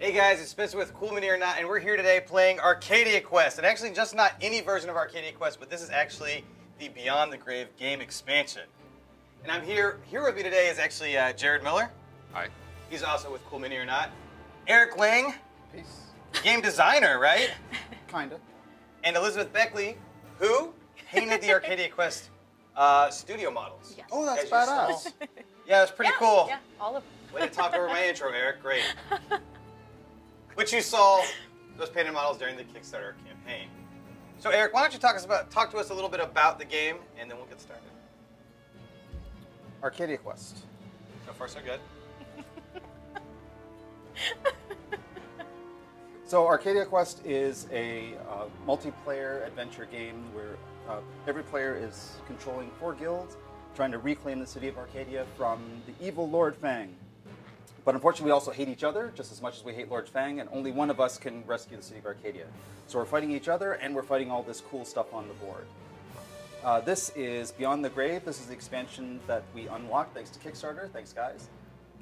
Hey guys, it's Spencer with Cool Mini or Not, and we're here today playing Arcadia Quest. And actually, just not any version of Arcadia Quest, but this is actually the Beyond the Grave game expansion. And I'm here, here with me today is actually uh, Jared Miller. Hi. He's also with Cool Mini or Not. Eric Lang, Peace. game designer, right? Kinda. And Elizabeth Beckley, who painted the Arcadia Quest uh, studio models. Yes. Oh, that's As you badass. Yeah, it's pretty yeah, cool. Yeah, all of Way to talk over my intro, Eric. Great. Which you saw those painted models during the Kickstarter campaign. So, Eric, why don't you talk us about talk to us a little bit about the game, and then we'll get started. Arcadia Quest. So far, so good. So Arcadia Quest is a uh, multiplayer adventure game where uh, every player is controlling four guilds, trying to reclaim the city of Arcadia from the evil Lord Fang. But unfortunately, we also hate each other just as much as we hate Lord Fang, and only one of us can rescue the city of Arcadia. So we're fighting each other, and we're fighting all this cool stuff on the board. Uh, this is Beyond the Grave. This is the expansion that we unlocked thanks to Kickstarter. Thanks, guys.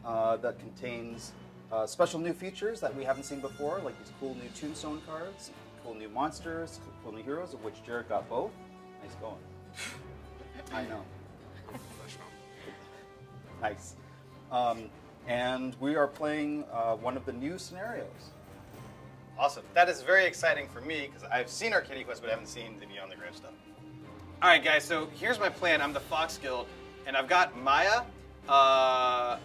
Uh, that contains uh, special new features that we haven't seen before, like these cool new Tombstone cards, cool new monsters, cool new heroes, of which Jared got both. Nice going. I know. Nice. Um, and we are playing uh, one of the new scenarios. Awesome. That is very exciting for me because I've seen Arcadia Quest, but I haven't seen the Beyond the Grave stuff. All right, guys. So here's my plan. I'm the Fox Guild, and I've got Maya, uh,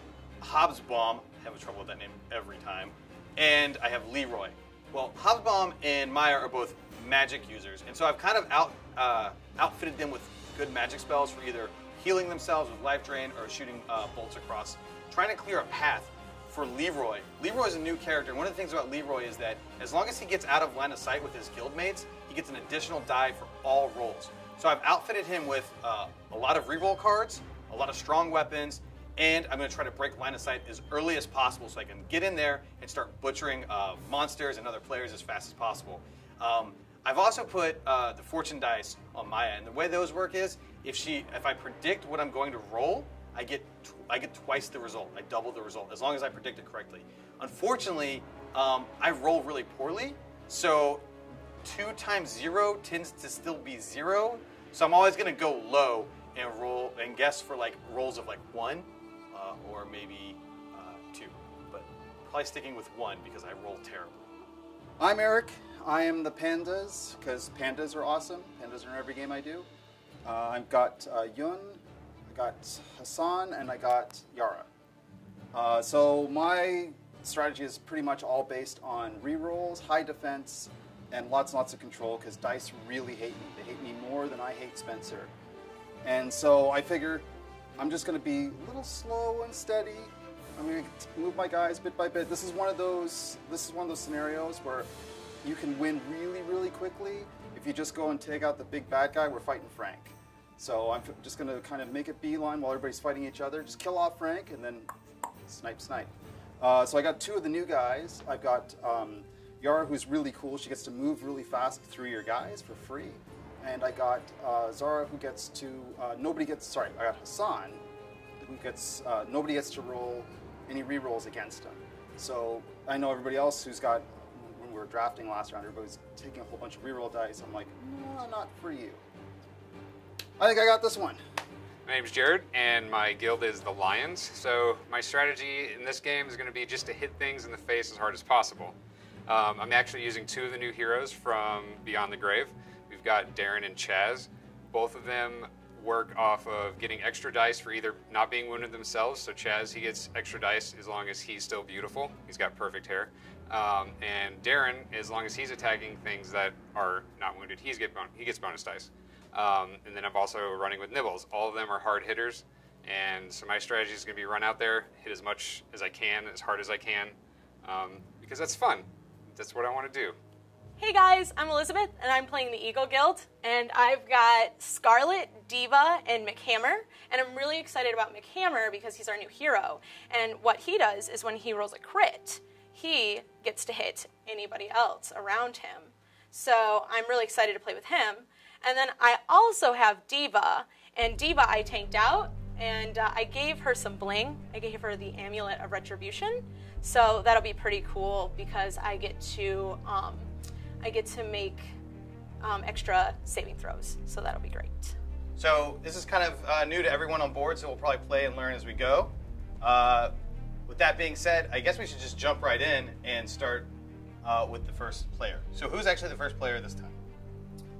Hobbsbaum. I have trouble with that name every time, and I have Leroy. Well, Hobbsbaum and Maya are both magic users, and so I've kind of out uh, outfitted them with good magic spells for either healing themselves with life drain or shooting uh, bolts across, trying to clear a path for Leroy. Leroy is a new character. and One of the things about Leroy is that as long as he gets out of line of sight with his guildmates, he gets an additional die for all rolls. So I've outfitted him with uh, a lot of reroll cards, a lot of strong weapons, and I'm going to try to break line of sight as early as possible so I can get in there and start butchering uh, monsters and other players as fast as possible. Um, I've also put uh, the fortune dice on Maya, and the way those work is if she, if I predict what I'm going to roll, I get I get twice the result. I double the result as long as I predict it correctly. Unfortunately, um, I roll really poorly, so two times zero tends to still be zero. So I'm always going to go low and roll and guess for like rolls of like one uh, or maybe uh, two, but probably sticking with one because I roll terrible. I'm Eric. I am the pandas because pandas are awesome. Pandas are in every game I do. Uh, I've got uh, Yun, I got Hassan, and I got Yara. Uh, so my strategy is pretty much all based on rerolls, high defense, and lots and lots of control because dice really hate me. They hate me more than I hate Spencer. And so I figure I'm just going to be a little slow and steady. I'm going to move my guys bit by bit. This is one of those. This is one of those scenarios where you can win really, really quickly if you just go and take out the big bad guy. We're fighting Frank. So I'm just going to kind of make a beeline while everybody's fighting each other. Just kill off Frank and then snipe, snipe. Uh, so I got two of the new guys. I've got um, Yara, who's really cool. She gets to move really fast through your guys for free. And I got uh, Zara, who gets to uh, nobody gets. Sorry, I got Hassan, who gets uh, nobody gets to roll any rerolls against him. So I know everybody else who's got. When we were drafting last round, everybody was taking a whole bunch of reroll dice. I'm like, no, not for you. I think I got this one. My name's Jared, and my guild is the Lions. So my strategy in this game is going to be just to hit things in the face as hard as possible. Um, I'm actually using two of the new heroes from Beyond the Grave. We've got Darren and Chaz. Both of them work off of getting extra dice for either not being wounded themselves. So Chaz, he gets extra dice as long as he's still beautiful. He's got perfect hair. Um, and Darren, as long as he's attacking things that are not wounded, he's get he gets bonus dice. Um, and then I'm also running with Nibbles. All of them are hard hitters. And so my strategy is going to be run out there, hit as much as I can, as hard as I can, um, because that's fun. That's what I want to do. Hey guys, I'm Elizabeth, and I'm playing the Eagle Guild, and I've got Scarlet, Diva, and McHammer, and I'm really excited about McHammer because he's our new hero. And what he does is when he rolls a crit, he gets to hit anybody else around him. So I'm really excited to play with him. And then I also have Diva, and Diva I tanked out, and uh, I gave her some bling. I gave her the Amulet of Retribution. So that'll be pretty cool because I get to um, I get to make um, extra saving throws. So that'll be great. So this is kind of uh, new to everyone on board, so we'll probably play and learn as we go. Uh, with that being said, I guess we should just jump right in and start uh, with the first player. So who's actually the first player this time?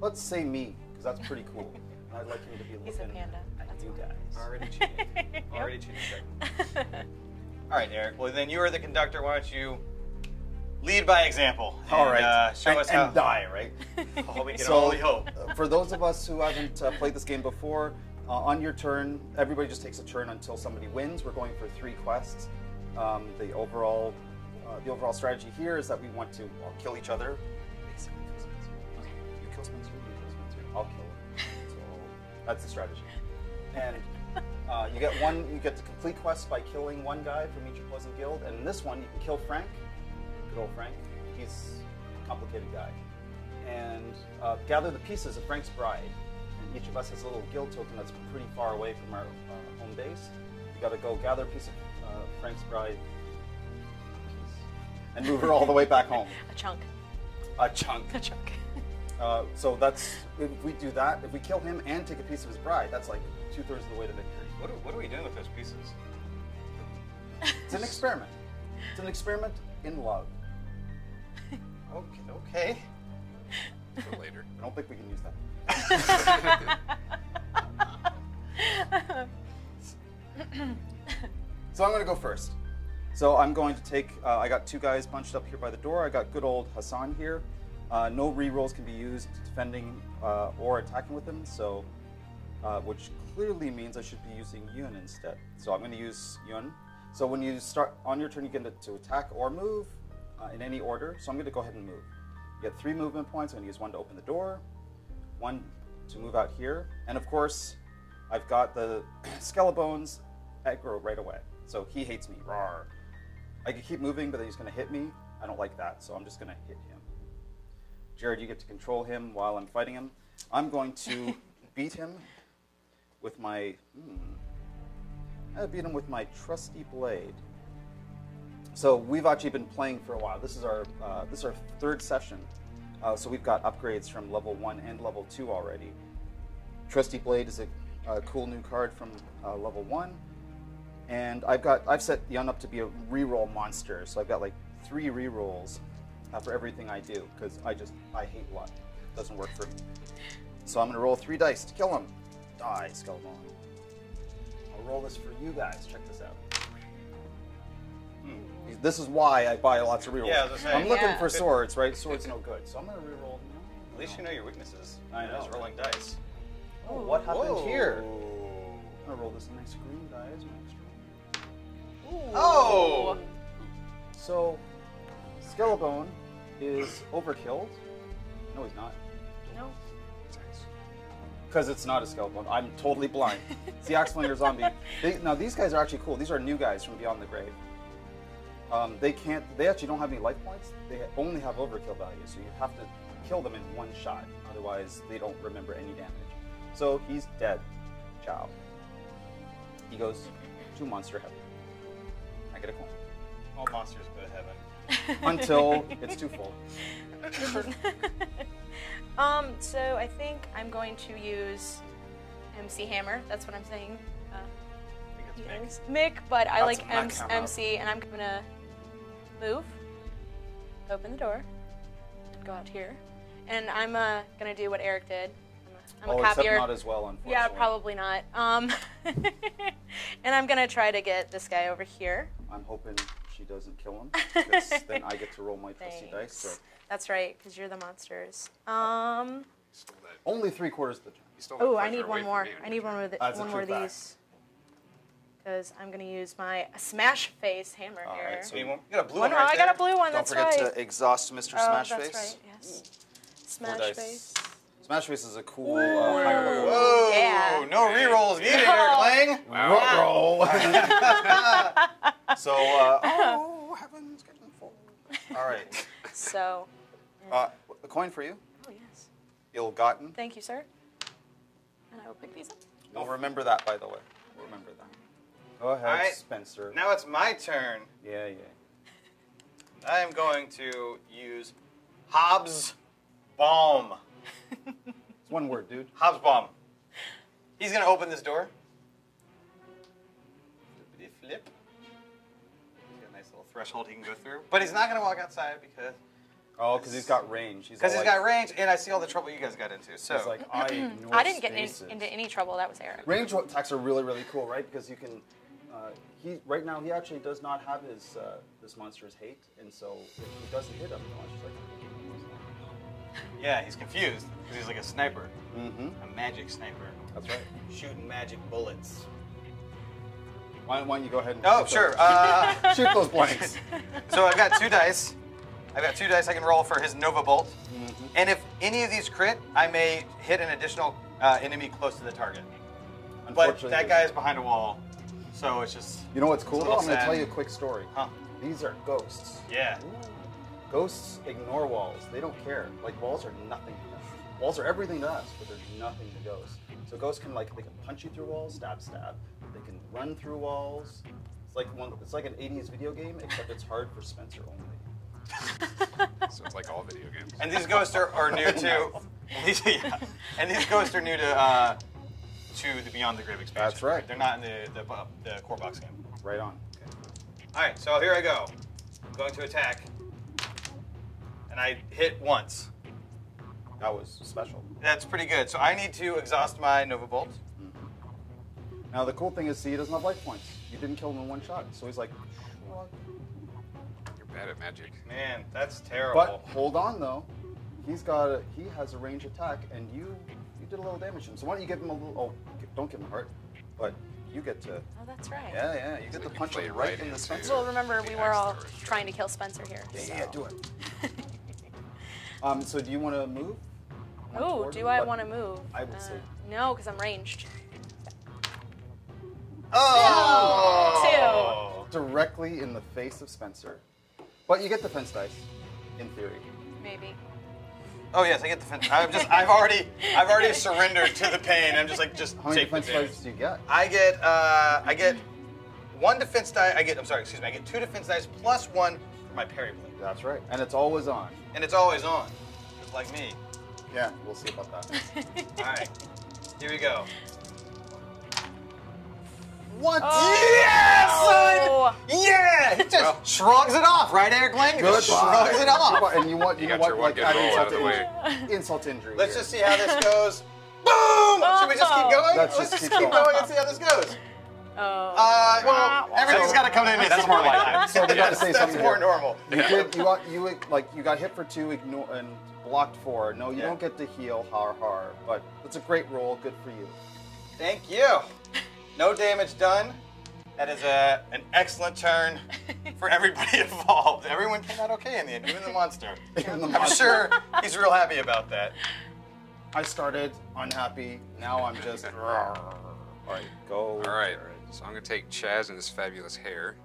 Let's say me, because that's pretty cool. I'd like him to be He's a panda. That's you why. guys. Already cheating. Already cheating. All right, Eric. Well, then you are the conductor. Why don't you lead by example? And, right. Uh, show and, us how. and die, right? Oh, we can So, only hope. uh, for those of us who haven't uh, played this game before, uh, on your turn, everybody just takes a turn until somebody wins. We're going for three quests. Um, the overall, uh, the overall strategy here is that we want to well, kill each other. I'll kill. So that's the strategy. And uh, you get one. You get to complete quests by killing one guy from each opposing guild. And in this one, you can kill Frank. Good old Frank. He's a complicated guy and uh, gather the pieces of Frank's bride. And each of us has a little guild token that's pretty far away from our uh, home base. You got to go gather a piece of uh, Frank's bride piece, and move her all the way back home. A chunk. A chunk. A chunk. Uh, so that's if we do that. If we kill him and take a piece of his bride, that's like two thirds of the way to victory. What are, what are we doing with those pieces? It's an experiment. It's an experiment in love. Okay. Okay. For later. I don't think we can use that. So I'm going to go first. So I'm going to take. Uh, I got two guys bunched up here by the door. I got good old Hassan here. Uh, no rerolls can be used defending uh, or attacking with them, So, uh, which clearly means I should be using Yun instead. So I'm going to use Yun. So when you start on your turn, you get to attack or move uh, in any order. So I'm going to go ahead and move. You get three movement points. I'm going to use one to open the door, one to move out here, and of course, I've got the Skelebones aggro right away. So he hates me. Rawr. I could keep moving, but then he's going to hit me. I don't like that, so I'm just going to hit him. Jared, you get to control him while I'm fighting him. I'm going to beat him with my. Hmm, I beat him with my trusty blade. So we've actually been playing for a while. This is our uh, this is our third session. Uh, so we've got upgrades from level one and level two already. Trusty Blade is a, a cool new card from uh, level one, and I've got I've set Yun up to be a reroll monster. So I've got like three rerolls for everything I do because I just I hate luck. It doesn't work for me. So I'm gonna roll three dice to kill him. Die, Skeleton. I'll roll this for you guys. Check this out. Hmm. This is why I buy lots of rerolls. Yeah, I was gonna say. I'm looking Yeah. for swords, right? Swords no good. So I'm gonna reroll. At least you know your weaknesses. I know. Just rolling dice. Oh, what happened here? I'm gonna roll this nice green dice. Nice green. Oh! So, Skellebone is overkilled. No, he's not. No. Because it's not a skeleton. I'm totally blind. it's the axe flinger zombie. They, now, these guys are actually cool. These are new guys from Beyond the Grave. Um, they can't. They actually don't have any life points. They only have overkill value, so you have to kill them in one shot. Otherwise, they don't remember any damage. So he's dead. Ciao. He goes to monster heaven. I get a coin. All monsters go to heaven. Until it's too full. um, so I think I'm going to use MC Hammer. That's what I'm saying. Uh, I think it's is Mick, but I That's like a MC. MC, and I'm gonna move, open the door, and go out here, and I'm uh, gonna do what Eric did. I'm a, I'm oh, a except copier. not as well, unfortunately. yeah, probably not. Um, and I'm gonna try to get this guy over here. I'm hoping she doesn't kill him, because then I get to roll my trusty dice. So That's right, because you're the monsters. Um. That. only three quarters of the turn. You stole that Oh, I need one more. I need one more. Th- That's one more of these. Because I'm gonna use my smash face hammer All here. right, so You want- you got a blue oh one no, right I got there. a blue one. Don't That's forget right. to exhaust Mr. oh, Smash that's Face. right. Yes. Smash dice. face. Smash Face is a cool uh, higher level. Whoa! Yeah. No rerolls needed, Eric Lang. Wow. Roll. so, uh, oh, heaven's getting full. All right. So. Uh, a coin for you, Oh yes. ill-gotten. Thank you, sir. And I will pick these up. You'll remember that, by the way. Remember that. Go ahead, All right. Spencer. Now it's my turn. Yeah, yeah. I am going to use Hobbs Bomb. It's one word, dude. Hobbs Bomb. He's gonna open this door. Flippity flip. Threshold he can go through. But he's not gonna walk outside because Oh, because he's got range. He's because all he's like, got range, and I see all the trouble you guys got into. So He's like, I I didn't get in, into any trouble. That was Eric. Range attacks are really, really cool, right? Because you can. Uh, he right now he actually does not have his uh, this monster's hate, and so if he doesn't hit him, the monster's like. yeah, he's confused because he's like a sniper, Mm-hmm. a magic sniper, That's right. shooting magic bullets. Why, don't you go ahead and Oh, sure. Uh, shoot those blanks. so I've got two dice. I've got two dice I can roll for his Nova Bolt. Mm-hmm. And if any of these crit, I may hit an additional uh, enemy close to the target. But that guy is behind a wall, so it's just. You know what's cool though? I'm going to tell you a quick story. Huh. These are ghosts. Yeah. Ghosts ignore walls. They don't care. Like walls are nothing to them. Walls are everything to us, but they're nothing to ghosts. So ghosts can like they can punch you through walls, stab, stab. They can run through walls. It's like one. It's like an '80s video game, except it's hard for Spencer only. So it's like all video games. And these ghosts are, are new to. These, yeah. And these ghosts are new to uh, to the Beyond the Grave expansion. That's right. They're not in the, the, bu- the core box game. Right on. All right, so here I go. I'm going to attack. And I hit once. That was special. That's pretty good. So I need to exhaust my Nova Bolt. Now the cool thing is, see, he doesn't have life points. You didn't kill him in one shot, so he's like. "Shrug." You're bad at magic. Man, that's terrible. But hold on though, he's got a, he has a range attack, and you you did a little damage to him. So why don't you give him a little? Oh, don't give him a heart, but you get to. Oh, that's right. Yeah, yeah, you get So to punch him right, right in the into- Spencer. Well, remember we were all trying to kill Spencer here. Yeah, so. yeah, do it. Um, so do you want to move? Oh, do? I want to move? I would Uh, say- no, because I'm ranged. Oh! Directly in the face of Spencer, but you get defense dice, in theory. Maybe. Oh yes, I get the defense. I've just, I've already, I've already surrendered to the pain. I'm just like, just How many take the defense damage. dice do you get? I get, uh, I get one defense die. I get, I'm sorry, excuse me. I get two defense dice plus one for my parry blade, That's right, and it's always on. and it's always on, just like me. Yeah, we'll see about that. All right, here we go. What? Yeah, Oh. son! Yeah! He just Well. shrugs it off, right, Eric Lang? Just shrugs it off. And you want you, You know what? Like good add roll insult out of to the way. injury. Insult injury. Let's here. just see how this goes. Boom! Should we just keep going? Let's Let's just just keep keep going. going and see how this goes. Oh. Uh, well, everything's got to come in. That's more like it. So we got to say That's something more here. normal. You did. You got you like you got hit for two, ignore and blocked four. No, you Yeah. don't get to heal. Har har. But it's a great roll. Good for you. Thank you. No damage done. That is a, an excellent turn for everybody involved. Everyone came out okay in the end, even the monster. Even the I'm monster. sure he's real happy about that. I started unhappy. Now I'm just. All right, go. All right. So I'm gonna take Chaz and his fabulous hair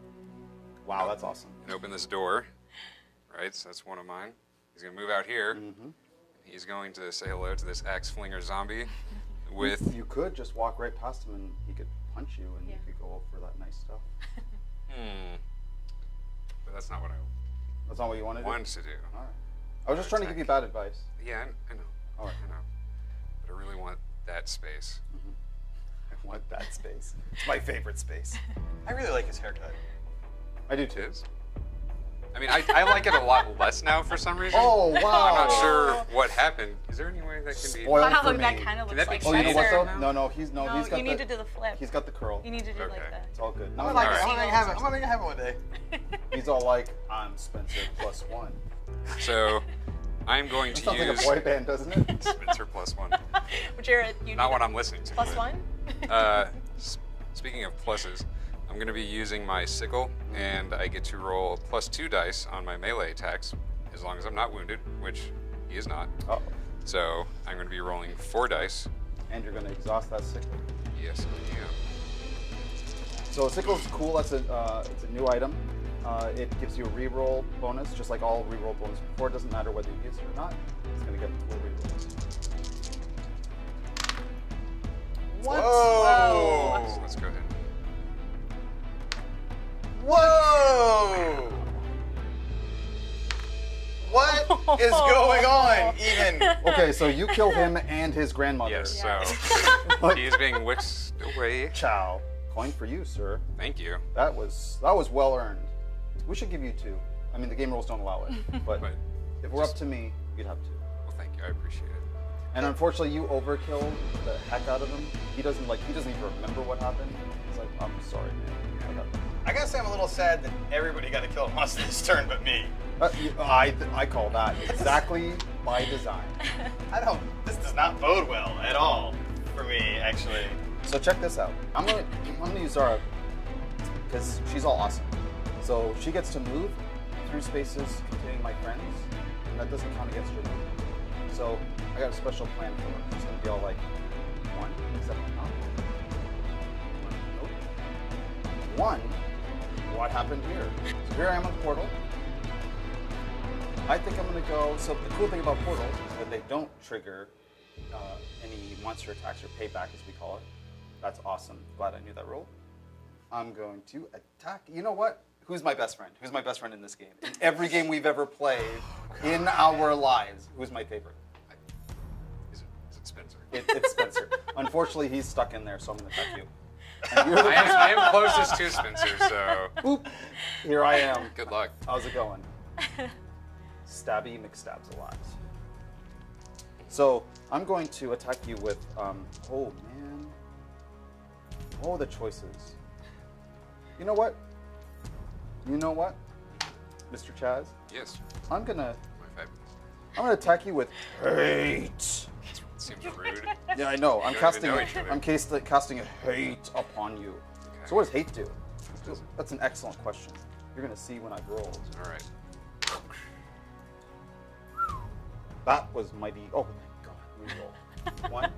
Wow, that's awesome. and open this door. Right. So that's one of mine. He's gonna move out here. Mm-hmm. He's going to say hello to this axe flinger zombie with You could just walk right past him and he could punch you and Yeah. you could go for that nice stuff. hmm. But that's not what I That's not what you wanted. wanted to do. All right. I was just trying to give you bad advice. Yeah, I, I know. All right. I know. But I really want that space. I want that space. It's my favorite space. I really like his haircut. I do It too. is. I mean, I, I like it a lot less now for some reason. Oh wow! I'm not sure what happened. Is there any way that can be? Spoiled wow, for that kind of Can looks that be like Oh, you know what Spencer. though? No, no, he's no, No, he's got you the. need to do the flip. He's got the curl. You need to do it like that. It's all good. I'm No, gonna, like, no, I'm gonna make it happen. I'm gonna make it happen one day. He's all like, I'm Spencer plus one. So, I'm going That to sounds like a boy band, doesn't it? Spencer plus one. Jared, you Not need what a I'm listening to. Plus but, one? Uh, s- speaking of pluses, I'm going to be using my sickle, and I get to roll plus two dice on my melee attacks, as long as I'm not wounded, which he is not. Oh, So I'm going to be rolling four dice. and you're gonna exhaust that sickle. Yes, I am. So sickle's cool. That's a uh, it's a new item. Uh, it gives you a reroll bonus, just like all reroll bonus before. It doesn't matter whether you use it or not. It's gonna get full rerolls. What? Whoa! So let's go ahead. Whoa! What is going on? Even. Okay, so you killed him and his grandmother. Yes, so he is being whisked away. Chow. Coin for you, sir. Thank you. That was that was well earned. We should give you two. I mean, the game rules don't allow it, but But if we're up to me, you'd have two. well, thank you. I appreciate it. And unfortunately, you overkilled the heck out of him. He doesn't like. He doesn't even remember what happened. He's like, I'm sorry, man. I got- I gotta say, I'm a little sad that everybody got to kill a once this turn but me. Uh, you- I I call that exactly by design. I don't. This does not bode well at all for me, actually. So check this out. I'm gonna I'm gonna use Zara because she's all awesome. So she gets to move through spaces containing my friends, and that doesn't count against her movement. So I got a special plan for her. She's gonna be all like one, except not. Nope. One. What happened here? So here I am on portal. I think I'm gonna go. So the cool thing about portals is that they don't trigger uh, any monster attacks or payback, as we call it. That's awesome. Glad I knew that rule. I'm going to attack. You know what? Who's my best friend? Who's my best friend in this game? In every game we've ever played in our lives, who's my favorite? Is it, is it Spencer? It, it's Spencer. Unfortunately, he's stuck in there, so I'm going to attack you. And you're the I am, I am closest to Spencer, so Boop. Here I am. good luck. How's it going? Stabby McStabs a lot. So I'm going to attack you with. Um, oh man. Oh, the choices. You know what? You know what, Mr. Chaz? Yes, I'm gonna. my fabulous. I'm gonna attack you with hate. Seems rude. Yeah, I know. I'm casting. know a- each other. I'm cast, casting a hate upon you. So what does hate do? That's an excellent question. You're gonna see when I've rolled. All right. That was mighty. Oh my god. Reroll. One,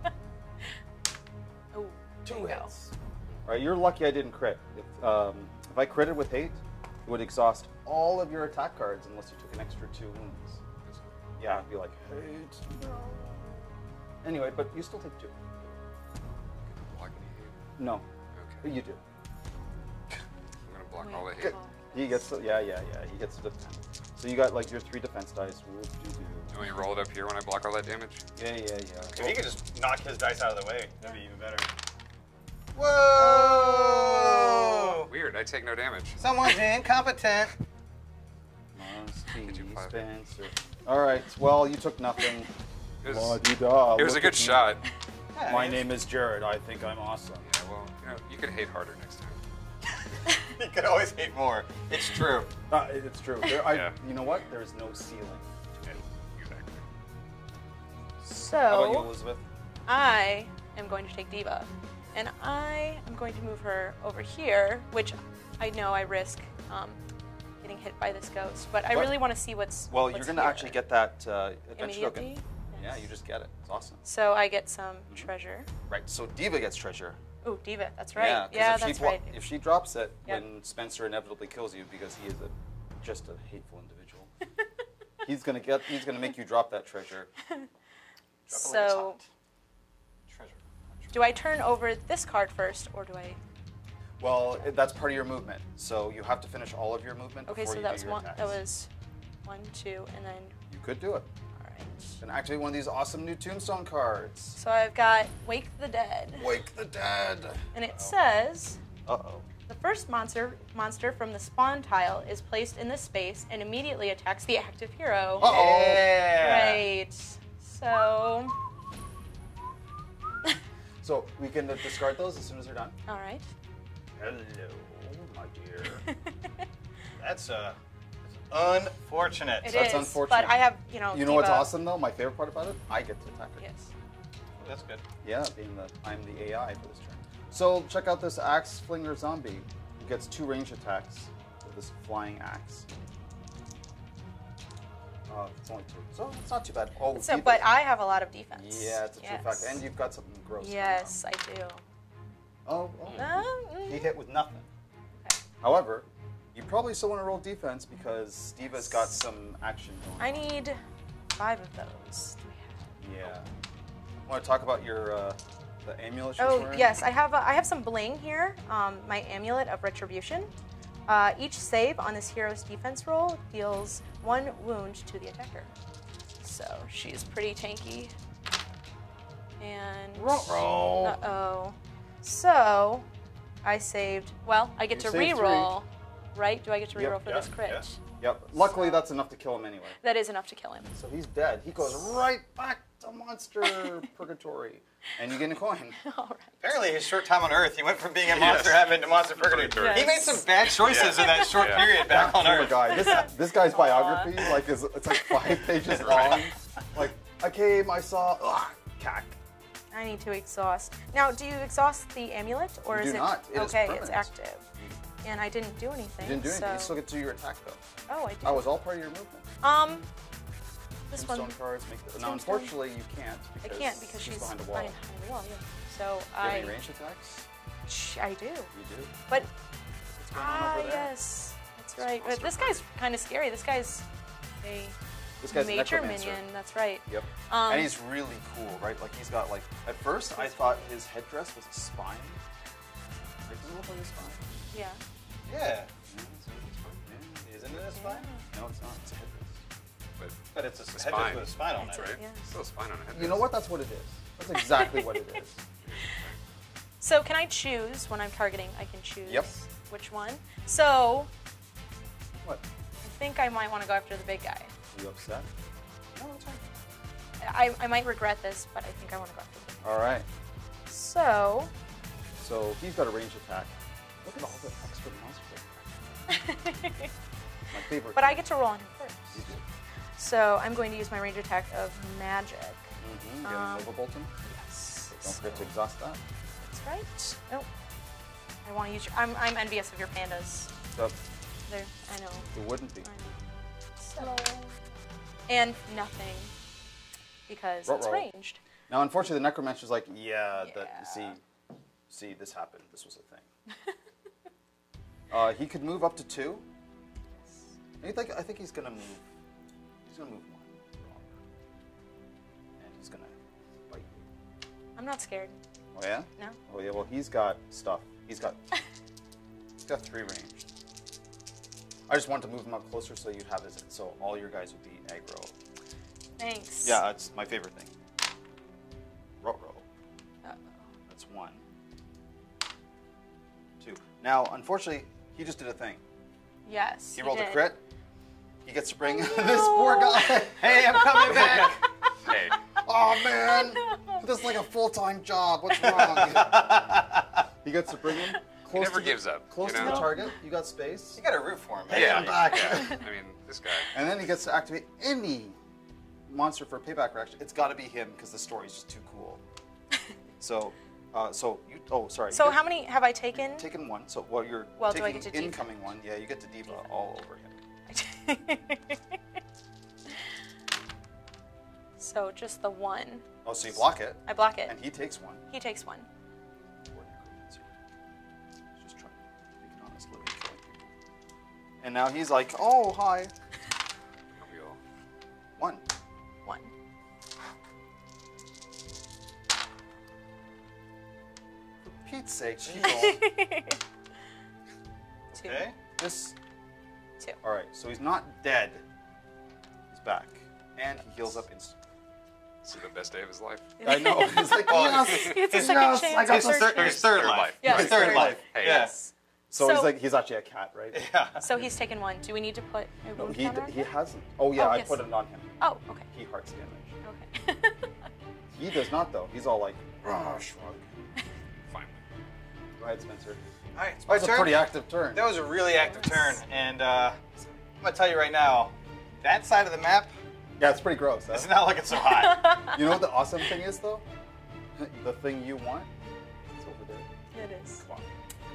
Oh, two there you go. hits. All right, you're lucky I didn't crit. If, um, if I critted with hate, it would exhaust all of your attack cards unless you took an extra two wounds. Yeah, I'd be like hate. No. Anyway, but you still take two. Block me. No, Okay. you do. I'm gonna block all the hate. He gets. the, yeah, yeah, yeah. He gets to defend. So you got like your three defense dice. Whoop-de-doo. Let me roll it up here when I block all that damage. Yeah, yeah, yeah. If he could just knock his dice out of the way, that'd be even better. Whoa! Weird. I take no damage. Someone's incompetent. Musty you five? Spencer. All right. Well, you took nothing. It was, La-di-da, it was a good at me. shot. My name is Jared. I think I'm awesome. Yeah. Well, you know, you could hate harder next time. you could always hate more. It's true. Uh, it's true. There, I, Yeah. You know what? There's no ceiling. Yeah, exactly. How about you, So Elizabeth? I am going to take Diva, and I am going to move her over here, which I know I risk um, getting hit by this ghost, but I What? really want to see what's. Well, what's you're going to actually get that uh, adventure token. Yeah, you just get it. It's awesome. So I get some mm-hmm. treasure. Right. So Diva gets treasure. Oh, Diva, that's right. Yeah, Yeah, if that's she, right. If she drops it Yep. when Spencer inevitably kills you because he is a just a hateful individual, he's gonna get. He's gonna make you drop that treasure. So, Treasure. do I turn over this card first, or do I? Well, that's part of your movement. So you have to finish all of your movement Okay, before so you that do was one. attacks. That was one, two, and then. You could do it. All right. And actually, one of these awesome new tombstone cards. So I've got Wake the Dead, Wake the dead. and it says. Uh oh. The first monster monster from the spawn tile is placed in this space and immediately attacks the active hero. Uh-oh. Yeah. Right. So, So we can uh, discard those as soon as they're done. all right. Hello, my dear. That's uh, that's unfortunate. It That's is, unfortunate. But I have, you know. You know what's Diva- awesome though? My favorite part about it, I get to attack her. Yes. That's good. Yeah, being the I'm the AI for this turn. So check out this axe flinger zombie. Who gets two range attacks with this flying axe. Uh, it's only two, so it's not too bad. Oh, So, Diva's- but I have a lot of defense. yeah, it's a true fact, and you've got something gross. Yes, I do. up. Oh, oh. Uh, he hit with nothing. okay. However, you probably still want to roll defense because Diva's got some action going. I need five of those. Do we have- Yeah. Want to talk about your uh, the amulet? she's Oh wearing? yes, I have. A, I have some bling here. Um, my amulet of retribution. Uh, each save on this hero's defense roll deals one wound to the attacker. So she's pretty tanky. And Roll. uh oh. So I saved. Well, I get You to saved three. Re-roll, right? Do I get to Yep. re-roll for Yeah, this crit? yeah. Yep. Luckily, that's enough to kill him anyway. That is enough to kill him. So he's dead. He goes right back to monster purgatory, and you get a coin. All right. Apparently, his short time on Earth, he went from being a monster heaven to monster purgatory. Purgatory. He made some bad choices in that short Yeah. period back on Poor Earth. guy. This this guy's biography, like, is it's like five pages long. Like, I came, I saw, ugh, cack. I need to exhaust. Now, do you exhaust the amulet, or You is do it not. It is okay? it's active, and I didn't do anything. You didn't do anything. So... You still get to do your attack though. Oh, I did. That was all part of your movement. Um, this one Tombstone cards make the, now unfortunately you can't I can't because she's behind the wall. behind the wall. Yeah. So Do you I, have any range attacks? I do. You do. But What's going on ah, yes, that's right. But this guy's kind of scary. This guy's a This guy's major minion. That's right. Yep. Um, and he's really cool, right? Like he's got like. At first, I thought his headdress was a spine. Like, does it look like a spine? Yeah. Yeah. Yeah, it's a spine. Yeah. Isn't it a spine? No, it's not. It's a headdress. But But it's a The head spine. with a spine on it, it, right? yeah. still a spine on a head. You know what? That's what it is. That's exactly what it is. So can I choose when I'm targeting? I can choose. Yep. Which one? So What? I think I might want to go after the big guy. Are you upset? No, it's fine. I, I might regret this, but I think I want to go after the big All right. So So he's got a range attack. Look at all the extra monsters. My favorite. but I get to roll on him first. You do. So I'm going to use my range attack of magic. Mm-hmm. You Um, got Nova Bolton. Yes. Don't forget to exhaust that. That's right. Nope. I want to use your. I'm, I'm envious of your pandas. So They're, I know. it wouldn't be. I know. So. And nothing. Because it's Ruh-roh. ranged. Now, unfortunately, the necromancer's like, yeah, that Yeah. see, see, this happened. This was a thing. uh, he could move up to two. I think I think he's gonna move. He's gonna move one and he's gonna bite you. I'm not scared. Oh yeah. No. Oh yeah. Well, he's got stuff. He's got. he's got three range. I just wanted to move him up closer so you'd have his. So all your guys would be aggro. Thanks. Yeah, that's my favorite thing. Ruh-roh. Uh-oh. That's one. Two. Now, unfortunately, he just did a thing. Yes. He rolled a did. crit. He gets to bring this poor guy. Hey, I'm coming back. Hey, Oh man, this is like a full-time job. What's wrong? he gets to bring him close never to gives the, up, Close you to the target. You got space. you got a root for him, man. yeah, I'm back. yeah. I mean, this guy. And then he gets to activate any monster for a payback reaction. It's got to be him because the story's just too cool. so, uh, so you. Oh, sorry. So how many have I taken? Taken one. So, well, you're Well, do taking I get to incoming one. Yeah, you get to diva all over him. so just the one. Oh, so you block it, I block it. and he takes one. He takes one. Poor necromancer. He's just trying to make an honest living killing people. And now he's like, oh, hi. We all- One. One. Pete's sake, people. Two. Okay. this. Two. All right, so he's not dead. He's back, and he heals up instantly. This is the best day of his life. I know. He's like, Well, yes. It's a second Yes, chance. I got a third Third, his third Third life. life. Yeah, His his third third life. Hey. Yeah. Yes. So, So- he's like, he's actually a cat, right? Yeah. So he's taken one. Do we need to put a No, he counter on he him? hasn't. Oh yeah, Oh, I yes. put it on him. Oh, okay. He hearts damage. Okay. He does not though. He's all like, "Ah, shrug. Finally. Go ahead, Spencer. All right, it's That my was a pretty active turn. That was a really active turn, and uh, I'm gonna tell you right now, that side of the map Yeah, it's pretty gross. Huh? is not looking so hot. You know what the awesome thing is though? The thing you want is over there. it is. Come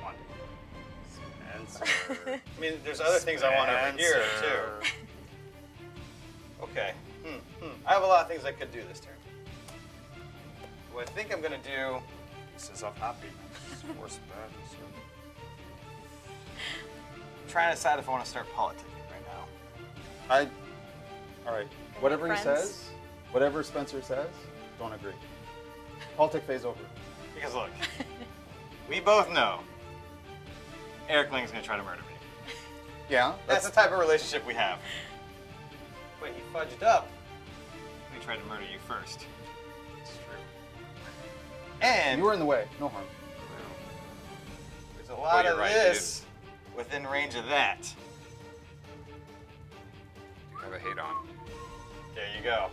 on, come on. Spencer. I mean, there's other things I want over here too. Okay. Hmm, hmm. I have a lot of things I could do this turn. What I think I'm gonna do. He says I'm happy. Force bad. I'm trying to decide if I want to start politicking right now. I. All right. Whatever he says, whatever Spencer says, don't agree. Politic phase over. Because look, we both know Eric Lang's gonna try to murder me. Yeah, That's the type of relationship we have. But he fudged up, we tried to murder you first. It's true. And You were in the way. No harm. There's a lot you're of right, you this within range of that. You have a hate on. There you go.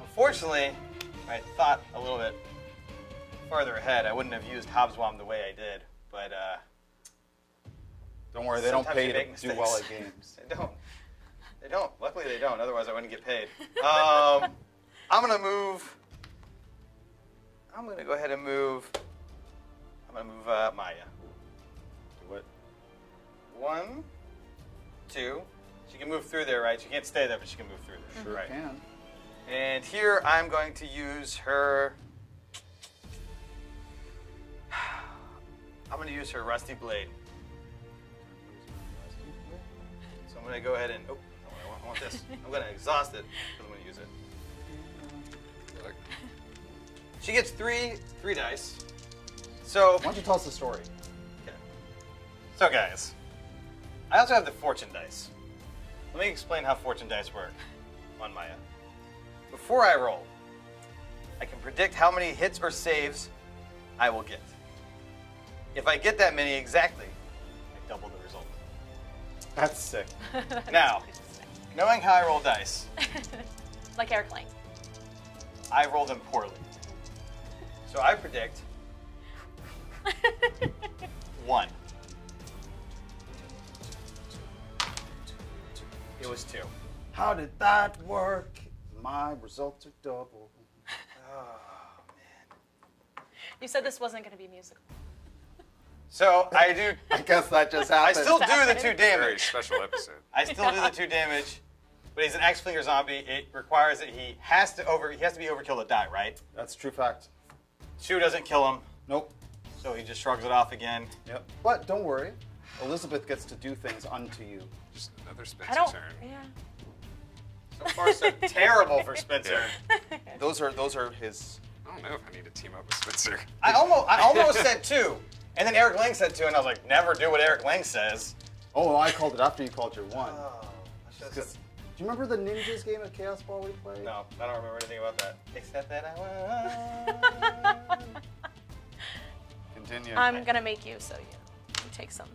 Unfortunately, I thought a little bit farther ahead, I wouldn't have used Hobsbawm the way I did. But uh, Don't worry, they don't pay you to make do well at mistakes. games. they don't. They don't. Luckily, they don't. Otherwise, I wouldn't get paid. Um, I'm gonna move. I'm gonna go ahead and move. I'm gonna move uh, Maya. One, two. She can move through there, right? She can't stay there, but she can move through there. Sure right. can. And here I'm going to use her. I'm going to use her rusty blade. So I'm going to go ahead and. Oh, I want, I want this. I'm going to exhaust it because I'm going to use it. She gets three three dice. So Why don't you tell us the story? Okay. So, guys, I also have the fortune dice. Let me explain how fortune dice work on Maya. Before I roll, I can predict how many hits or saves I will get. If I get that many exactly, I double the result. That's sick. Now, knowing how I roll dice, like Eric Lang. I roll them poorly. So I predict one. It was two. How did that work? My results are double. Oh, you said this wasn't going to be musical. So I do. I guess that just happened. I still do the two damage. very damage. special episode. I still do the two damage, but he's an Axe Flinger zombie. It requires that he has to over. He has to be overkill to die, right? That's true fact. Two doesn't kill him, Nope. so he just shrugs it off again. Yep. But don't worry. Elizabeth gets to do things unto you. Just another Spencer I Spencer don't. turn. Yeah. So far, so terrible for Spencer. Those are those are his. I don't know if I need to team up with Spencer. I almost, I almost said two, and then Eric Lang said two, and I was like, never do what Eric Lang says. Oh, I called it after you called your one. Oh, I should've 'Cause- said- do you remember the ninjas game of Chaos Ball we played? no, I don't remember anything about that. Except that I won. Continue. I'm going to make you so you, you take some.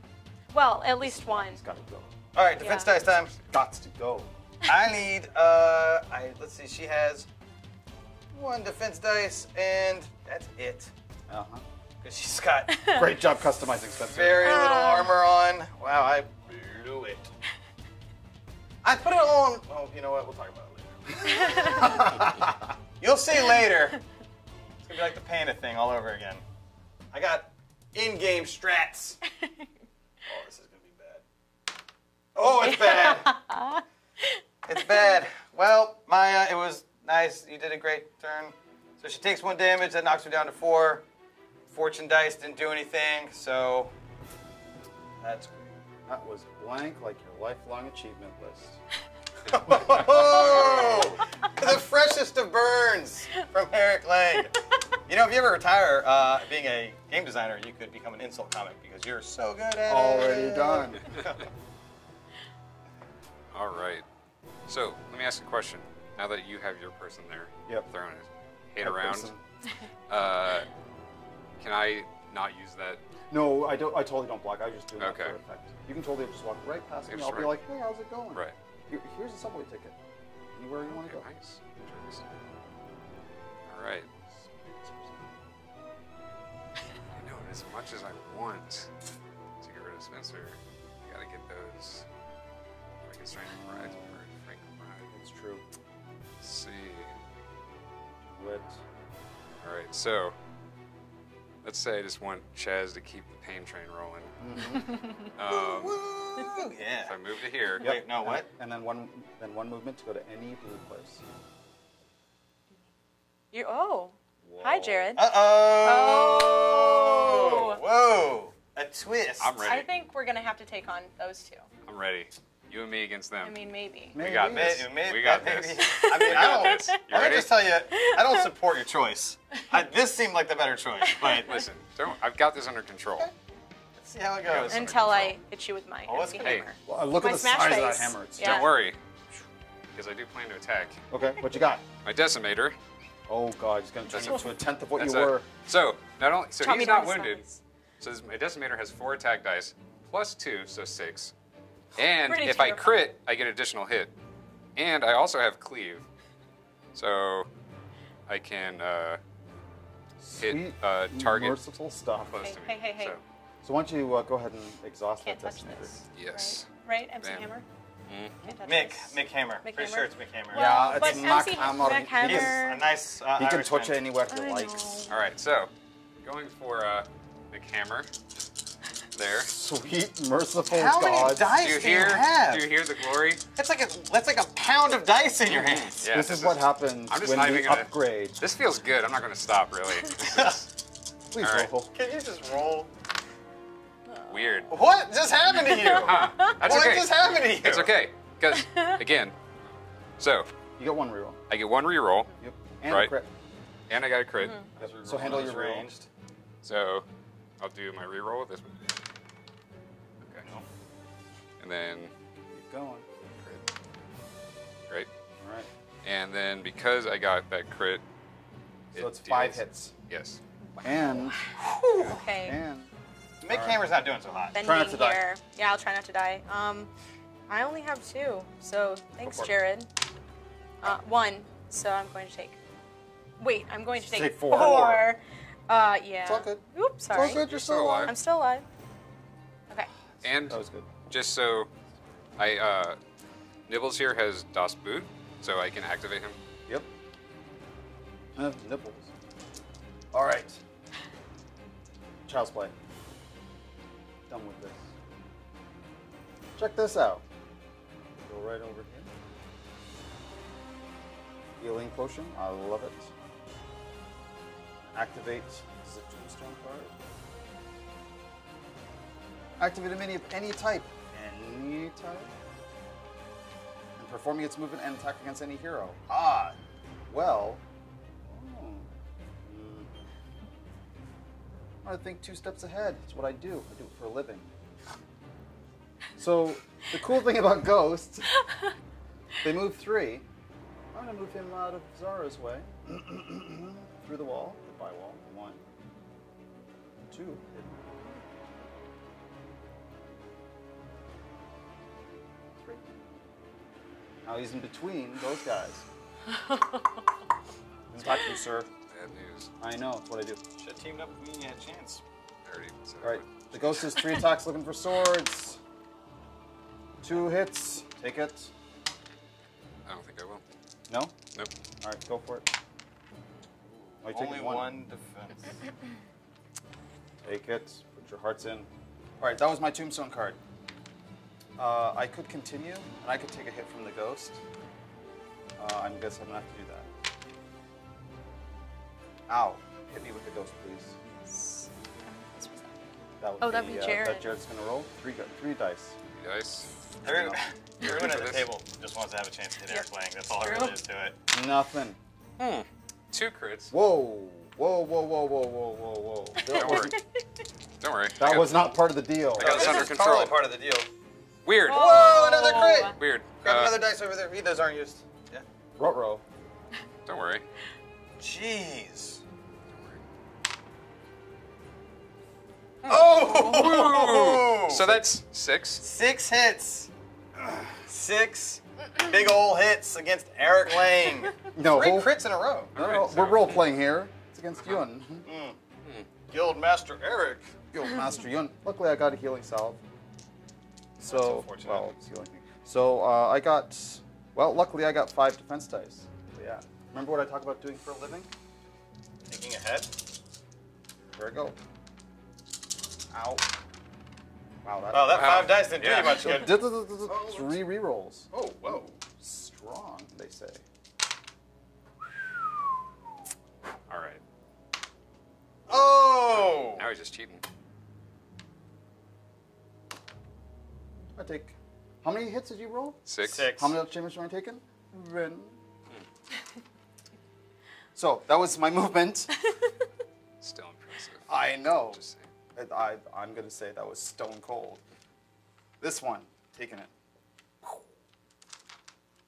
Well, at least one. It's gotta go. All right, defense Yeah. dice time. Gots to go. I need, uh, I let's see, she has one defense dice, and that's it. Uh huh. Because she's got Great job customizing, Spencer. very little Ah. armor on. Wow, I blew it. I put it on. Oh, you know what? We'll talk about it later. You'll see later. It's gonna be like the panda thing all over again. I got in-game strats. Oh, this is gonna be bad. Oh, it's bad. it's bad. Well, Maya, it was nice. You did a great turn. So she takes one damage. That knocks her down to four. Fortune dice didn't do anything, so that's That was blank like your lifelong achievement list. Oh, the freshest of burns from Eric Lang. You know, if you ever retire uh, being a game designer, you could become an insult comic because you're so good at Already it. done. All right. So let me ask a question. Now that you have your person there, Yep. throwing his hate That around, uh, can I not use that? No, I don't. I totally don't block. I just do that Okay. for effect. You can totally just walk right past me. I'll be like, hey, how's it going? Right. Here, here's a subway ticket. Anywhere you want to Okay, go. nice. Nice. All right. As much as I want to get rid of Spencer, I gotta get those. I get strength of pride frank pride. It's true. Let's see. What? All right, so let's say I just want Chaz to keep the pain train rolling. um, Woo, if yeah. I move to here, Yep. Wait, no, and- what? And then one, then one movement to go to any blue place. You. Oh. Hi, Jared. Uh oh. Oh. Whoa. A twist. I'm ready. I think we're gonna have to take on those two. I'm ready. You and me against them. I mean, maybe. we got this. May- may- we got that this. I mean, I don't. this. You Let me just tell you, I don't support your choice. I, this seemed like the better choice, but Listen, don't. I've got this under control. see how it goes. Until I hit you with my Oh, let's empty go. Hey. hammer. Well, look My at the smash size of that hammer. It's Yeah. Don't worry. because I do plan to attack. Okay, what you got? My decimator. Oh god, he's gonna turn That's into a tenth of what That's you a- were. So not only so Chop he's not wounded. size. So this- my decimator has four attack dice plus two, so six. And Pretty if I crit, I get additional hit. And I also have cleave, so I can uh, hit Sweet, uh, target merciful stuff. close Hey, to me. hey, hey, hey. So, So why don't you uh, go ahead and exhaust Can't that touch decimator? this. yes. Right? right? MC Bam. Hammer? Mhm. Can't touch Mick, this. Mick Hammer. Mick Pretty Hammer? sure it's Mick Hammer. Yeah, Well, it's Mac MC Hammer. Mac He's He's Hammer. a nice. Uh, He can Irishman. touch it anywhere he I likes. know. All right, so going for uh, McHammer. There. Sweet, merciful How many God. dice Do you do you hear? have? Do you hear the glory? That's like a that's like a pound of dice in your mm-hmm. hands. Yeah, this is what happens I'm just when not we even gonna- upgrade. This feels good. I'm not going to stop, really. Is Please all right. roll. Can you just roll? weird. What just happened to you? Huh, that's what okay. just happened to you? It's okay. Because, again, so You get one reroll. I get one reroll, Yep. And Right. a crit. and I got a crit. Mm-hmm. So handle your ranged. So I'll do my reroll with this one. Okay. And then Keep going. crit. Great. All right. And then because I got that crit, So it it's five deals- hits. Yes. And Okay. and Mick All right. Hammer's not doing so hot. Bending Try not to die. here. Yeah, I'll try not to die. Um, I only have two, so thanks. Jared. Uh, one, so I'm going to take. Wait, I'm going to take, Take four. four. Uh, yeah. It's all good. Oops, it's sorry. all good. You're You're still still alive. alive. I'm still alive. Okay. And That was good. just so I uh, Nibbles here has Das Boot, so I can activate him. Yep. Uh, nipples. All right. Child's play. Done with this. Check this out. Go right over here. Healing potion. I love it. Activate. Is a tombstone card. Activate a mini of any type. Any type. And performing its movement and attack against any hero. Ah, well. hmm. I think two steps ahead. It's what I do. I do it for a living. So the cool thing about ghosts, they move three. I'm gonna move him out of Zara's way. Through the wall, the by wall. One, two. Three. Now he's in between those guys. Back to you, sir. Bad news. I know, it's what I do. Should have teamed up with me and you had a chance. I All right, the ghost is three attacks looking for swords. Two hits. Take it. I don't think I will. No? Nope. All right, go for it. Oh, you're Only taking one. defense. Take it. Put your hearts in. All right, that was my tombstone card. Uh, I could continue, and I could take a hit from the ghost. Uh, I guess I'm gonna have to do that. Ow! Hit me with the ghost, please. That would Oh, that'd be uh, Jared. That Jared's gonna roll three, go- three dice. Three dice. Everyone, everyone at the table just wants to have a chance to hit Eric Lang. That's all there True. really is to it. Nothing. Hmm. Two crits. Whoa. Whoa, whoa, whoa, whoa, whoa, whoa, whoa. Don't worry. Don't worry. That got, was not part of the deal. I got no, this under control. Totally part of the deal. Weird. Whoa, whoa another crit. Weird. Grab uh, another dice over there. Those aren't used. Yeah. Rot roll. Don't worry. Jeez. Oh! Ooh. So that's six. Six hits. Six big ol' hits against Eric Lang. No, Three crits in a row. No, no, we're role playing here. It's against Yun. Guild Master Eric. Guild Master Yun. Luckily, I got a healing salve. So, well, it's healing me. So uh, I got, well, luckily I got five defense dice. So, yeah. Remember what I talk about doing for a living? Thinking ahead. There I go. Ow. Wow, that. Oh, that Wow. five dice didn't do Yeah. you much So, good. Oh, three rerolls. Oh, whoa. Strong, they say. All right. Oh! Now he's just cheating. I take. How many hits did you roll? Six. Six. How many chambers am I taking? Ren. so that was my movement. Still impressive. I know. Just saying. I, I, I'm gonna say that was stone cold. This one, taking it.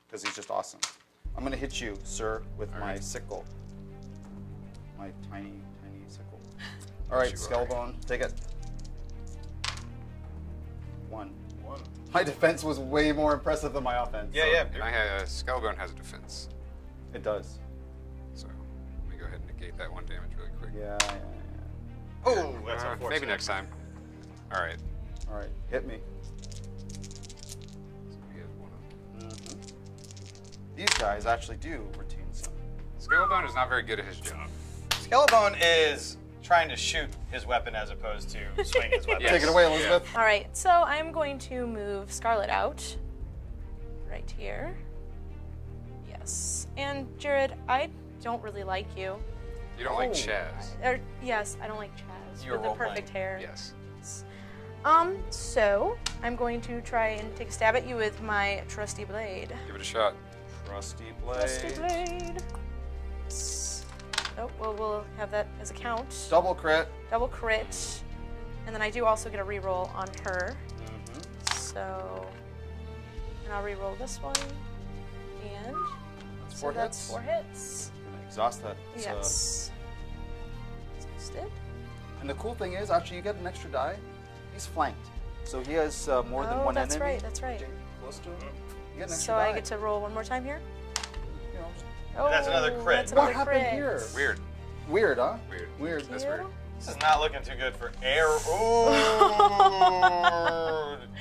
because he's just awesome. I'm gonna hit you, sir, with my right. sickle. My tiny, tiny sickle. All right, you Skullbone, take it. One. One. My defense was way more impressive than my offense. Yeah, so yeah. And I have Skullbone has a defense, It does. so let me go ahead and negate that one damage really quick. Yeah, yeah, yeah. Oh, that's Uh, unfortunate. maybe next time. All right. All right, hit me. So he has one of them. hmm These guys actually do retain some. Skullbone is not very good at his job. Skullbone is trying to shoot his weapon as opposed to swing his weapon. Yes. Take it away, Elizabeth. All right, so I'm going to move Scarlet out right here. Yes. And Jared, I don't really like you. You don't like Oh. Chaz. Or yes, I don't like Chaz You're with the role-playing. perfect hair. Yes. Um, so I'm going to try and take a stab at you with my trusty blade. Give it a shot. Trusty blade. Trusty blade. Oh, well, we'll have that as a count. Double crit. Double crit. And then I do also get a reroll on her. Mm-hmm. So, and I'll re-roll this one, and That's so four that's hits. four hits. Gonna exhaust that. uh, Yes. Exhausted. and the cool thing is, actually, you get an extra die. He's flanked, so he has uh, more than Oh, one that's enemy. right, that's right. Close to him. You get an extra So die. I get to roll one more time here. You know, Oh, That's another crit. That's What another happened crit. here? Weird. Weird, huh? Weird. Weird. That's weird. This is not looking too good for air. Ooh.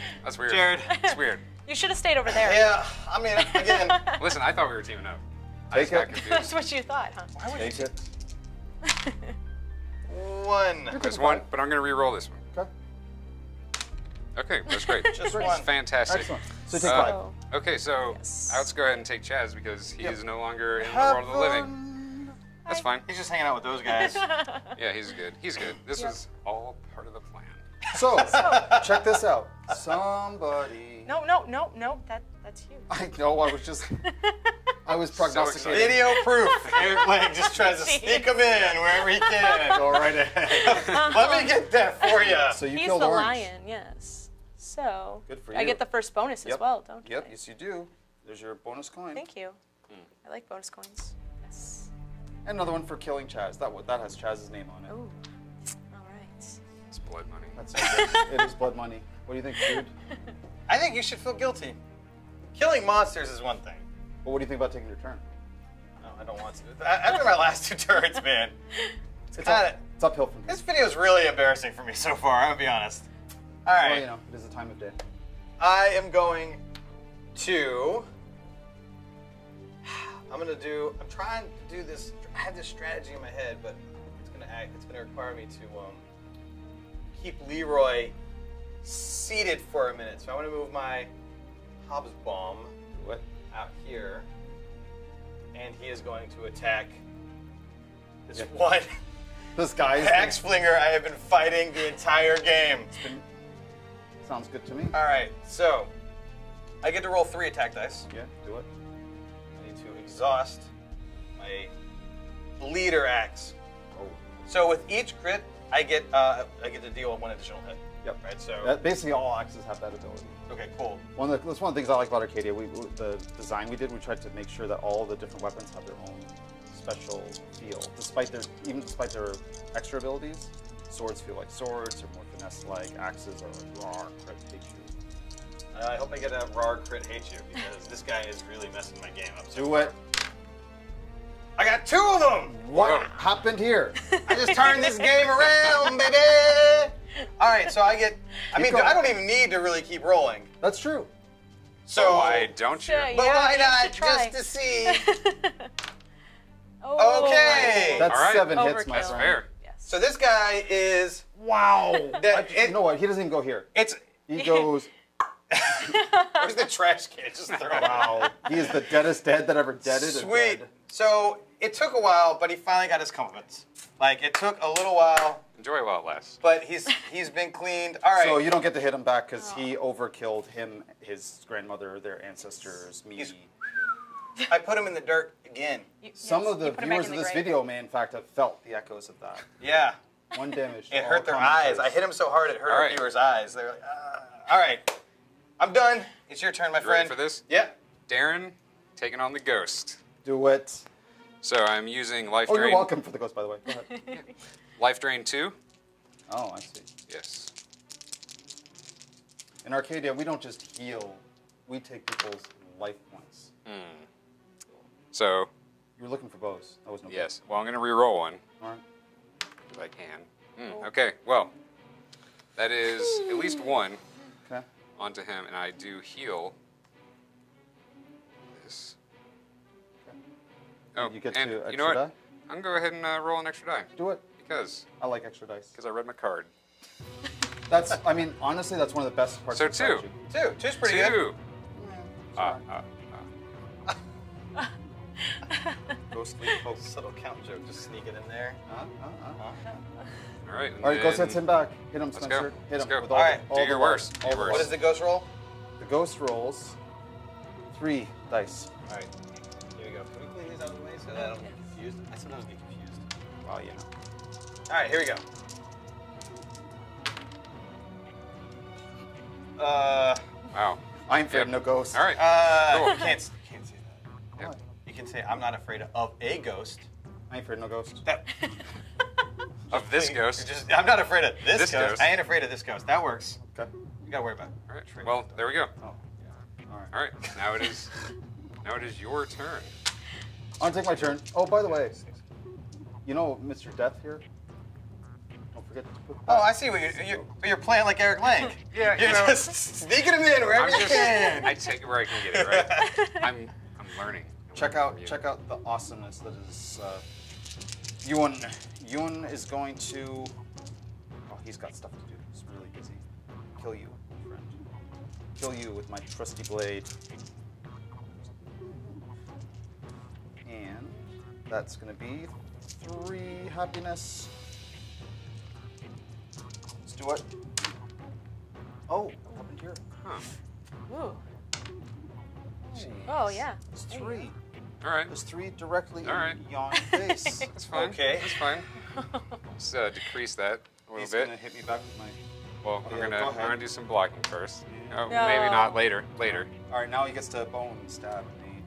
That's weird. Jared. It's weird. You should have stayed over there. yeah, I mean, again, Listen, I thought we were teaming up. I Take it. That's what you thought, huh? why would Take you it. one? There's one, but I'm gonna re-roll this one. Okay. Okay, that's great. Just That's one. fantastic. Excellent. So take Uh, five. So, Okay, so Yes. let's go ahead and take Chaz because he Yep. is no longer in the Have world of the living. fun. That's fine. He's just hanging out with those guys. Yeah, he's good. He's good. This Yep. was all part of the plan. So, check this out. Somebody. no, no, no, no. That that's you. I know. I was just. I was prognosticating. Video proof. Eric Lang just tries to sneak him in wherever he can. Go right ahead. Let me get that for you. So you He's killed the Orange. lion, yes. So Good for you. I get the first bonus as well, don't you? Yep. I? Yes, you do. There's your bonus coin. Thank you. Hmm. I like bonus coins. Yes. Another one for killing Chaz. That one- that has Chaz's name on it. Oh. All right. It's blood money. That's it. it is blood money. What do you think, dude? I think you should feel guilty. Killing monsters is one thing. Well, what do you think about taking your turn? No, I don't want to. A- After my last two turns, man, it's It's, kind up, it's uphill from here. This video is really embarrassing for me so far. I'm gonna be honest. All right, Well, you know, it is the time of day. I am going to. I'm gonna do. I'm trying to do this. I have this strategy in my head, but it's gonna act. It's gonna require me to um, keep Leroy seated for a minute. So I want to move my Hobbs bomb What? out here, and he is going to attack this Yeah. one This guy axe flinger I have been fighting the entire game. Sounds good to me. All right, so I get to roll three attack dice. Yeah, do it. I need to exhaust my leader axe. Oh. So with each crit, I get uh, I get to deal one additional hit. Yep. Right. So That, basically, all axes have that ability. okay, cool. One of the, that's one of the things I like about Arcadia. We, we- the design we did, we tried to make sure that all the different weapons have their own special feel, despite their even despite their extra abilities. Swords feel like swords, or more finesse-like. Axes are like raw, crit, hate you. Uh, I hope I get a raw crit hate you because this guy is really messing my game up. So Do it. I got two of them. What Whoa. happened here? I just turned this game around, baby. All right, so I get. I Keep mean, going. I don't even need to really keep rolling. That's true. So oh, why don't you? Yeah, But yeah, why not should try. just to see? oh, Okay. That's All right. seven hits, my Overkill. friend. Fair. Yes. So this guy is. Wow. That- you know what? He doesn't even go here. It's. He goes. Where's the trash can? Just throw it out. Wow. He is the deadest dead that ever deaded. and Sweet. dead. So it took a while, but he finally got his comeuppance. Like it took a little while, Enjoy while it lasts. but he's he's been cleaned. All right. So you don't get to hit him back because he overkilled him, his grandmother, their ancestors, me. He's- I put him in the dirt again. You- Some yes, of the you put it back viewers of the this grave. video may, in fact, have felt the echoes of that. Yeah. One damage. It hurt their eyes. commentators. I hit him so hard it hurt All our right. viewers' eyes. They're like, ah. all right. I'm done. It's your turn, my You ready friend. for this? Yeah. Darren taking on the ghost. Do it. So I'm using life Oh, drain. you're welcome for the ghost, by the way. Go ahead. Life drain two. oh, I see. Yes. In Arcadia, we don't just heal; we take people's life points. So You were looking for bows. That was no. yes. Well, I'm gonna re-roll one All right. if I can. Hmm, okay. Well, that is at least one Okay. onto him, and I do heal. Oh, you get and to you know what? die. I'm gonna go ahead and uh, roll an extra die Do it. because I like extra dice. because I read my card. That's. I mean, honestly, that's one of the best parts. So of two. strategy. Two. Two's pretty good. Two. Yeah, it's Ah, all right. ah, ah. Ghostly folks. This little count joke, just sneak it in there. Uh, uh, uh. All right. and All right, ghost then hits him back. Hit him, Let's Spencer. go. Hit Let's him go. with All all, right, the, do all your the worst. love, Do all your the worst. love. What does the ghost roll? The ghost rolls three dice. All right. I don't get confused? I sometimes get confused. Well, you know. All right, here we go. Uh, Wow. I'm afraid of no ghost. All right. uh, Cool. you can't, s- can't say that. Yep. What? You can say I'm not afraid of a ghost. I ain't afraid of no ghost. That Of this please, ghost. Just, I'm not afraid of this, This ghost. ghost. I ain't afraid of this ghost. That works. Okay. You gotta worry about. it. All right. Well, there we go. Oh. All right. All right. Now it is. Now it is your turn. I'm gonna take my turn. Oh, by the way, you know Mr. Death here? Don't forget to put Oh, I see what you're, you're, you're playing like Eric Lang. Yeah, you you're know- just sneaking him in wherever I'm you just. can. I take it where I can get it. Right. I'm. I'm learning. I'm Check learning out check out the awesomeness that is uh, Yun. Yun is going to. Oh, he's got stuff to do. He's really busy. Kill you, friend. Kill you with my trusty blade. That's going to be three happiness. Let's do it. Oh, what happened here? Huh. Ooh. Jeez. Oh yeah. It's three. All right. There's three directly All right. in Yun's face. That's fine. Okay. That's fine. Let's uh, decrease that a little He's bit. gonna hit me back with my. Well, Okay, I'm gonna go I'm gonna do some blocking first. Yeah. Oh, No. maybe not later. Later. All right, now he gets to bone stab me.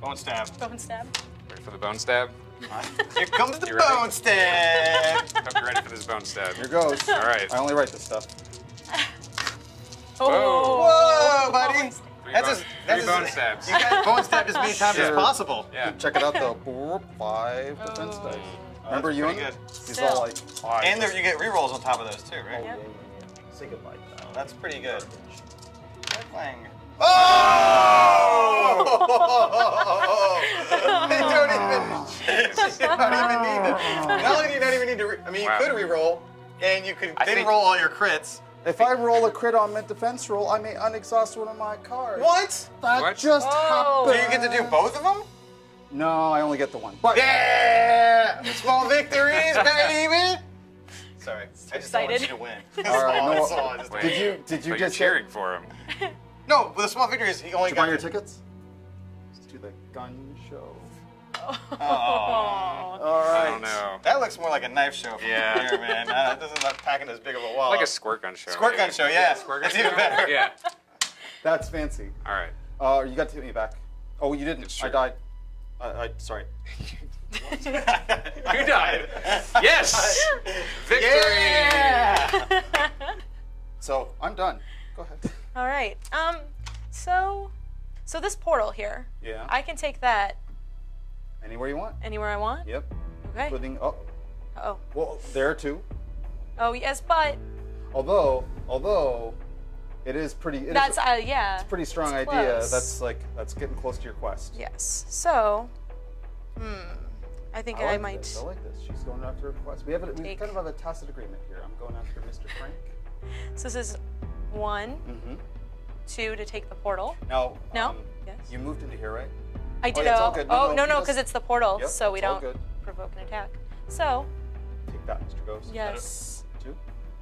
Bone stab. Bone stab. Ready for the bone stab? Here comes the You ready? bone stab. Hope you're ready for this bone stab. Here goes. All right. I only write this stuff. Whoa, buddy. Three That's bone, as, three that's as- bone stabs. You got bone stabbed as many times as possible. Yeah. Check it out though. Boop, Five defense Oh. dice. Remember that's Yun? pretty good. He's Still. all like. Oh, five. And there, you get rerolls on top of those too, Oh, right? yeah, Yep. yeah, yeah. Say goodbye to. Oh, that's pretty good. Eric Lang. Oh! you don't even. you don't even need to. Not only do you not even need to. Re- I mean, you Wow. could re-roll, and you could I then think- roll all your crits. If I roll a crit on mid defense roll, I may unexhaust one of my cards. What? That What? just Oh. Do you get to do both of them? No, I only get the one. But Yeah! Small victories, baby! Sorry, I just excited. want you to win. All right, no- that's all I just Wait. did you did you But you're just cheering for him. No, with the small victories, he only Did you buy got your tickets to the gun show? Oh. All I don't know. That looks more like a knife show from Yeah. here, man. Uh, that doesn't look packing as big of a wallet. Like a squirt gun show. Squirt gun maybe. show, yeah. Squirt gun That's even show? better. Yeah. That's fancy. All right. Uh, you got to hit me back. Oh, you didn't. I died. I, I sorry. you died. Yes! Victory! Yeah! So I'm done. Go ahead. All right. Um. So, so this portal here, Yeah. I can take that Anywhere you want. anywhere I want. Yep. Okay. Including oh, Oh. well, there too. Oh yes, but Although, although, it is pretty. It is that's a uh yeah. It's a pretty strong it's idea. That's like that's getting close to your quest. Yes. So, hmm. I think I, like might. This. I like this. She's going after her quest. We have a, we kind of have a tacit agreement here. I'm going after Mr. Frank. So this is one, Mm-hmm. two to take the portal. Now. No? Um, Yes. You moved into here, right? I did. yeah, it's all oh, good. No, oh no, no, no, because it's the portal, Yep, so we don't good. provoke an attack. So Take that, Mr. Ghost. yes, Two.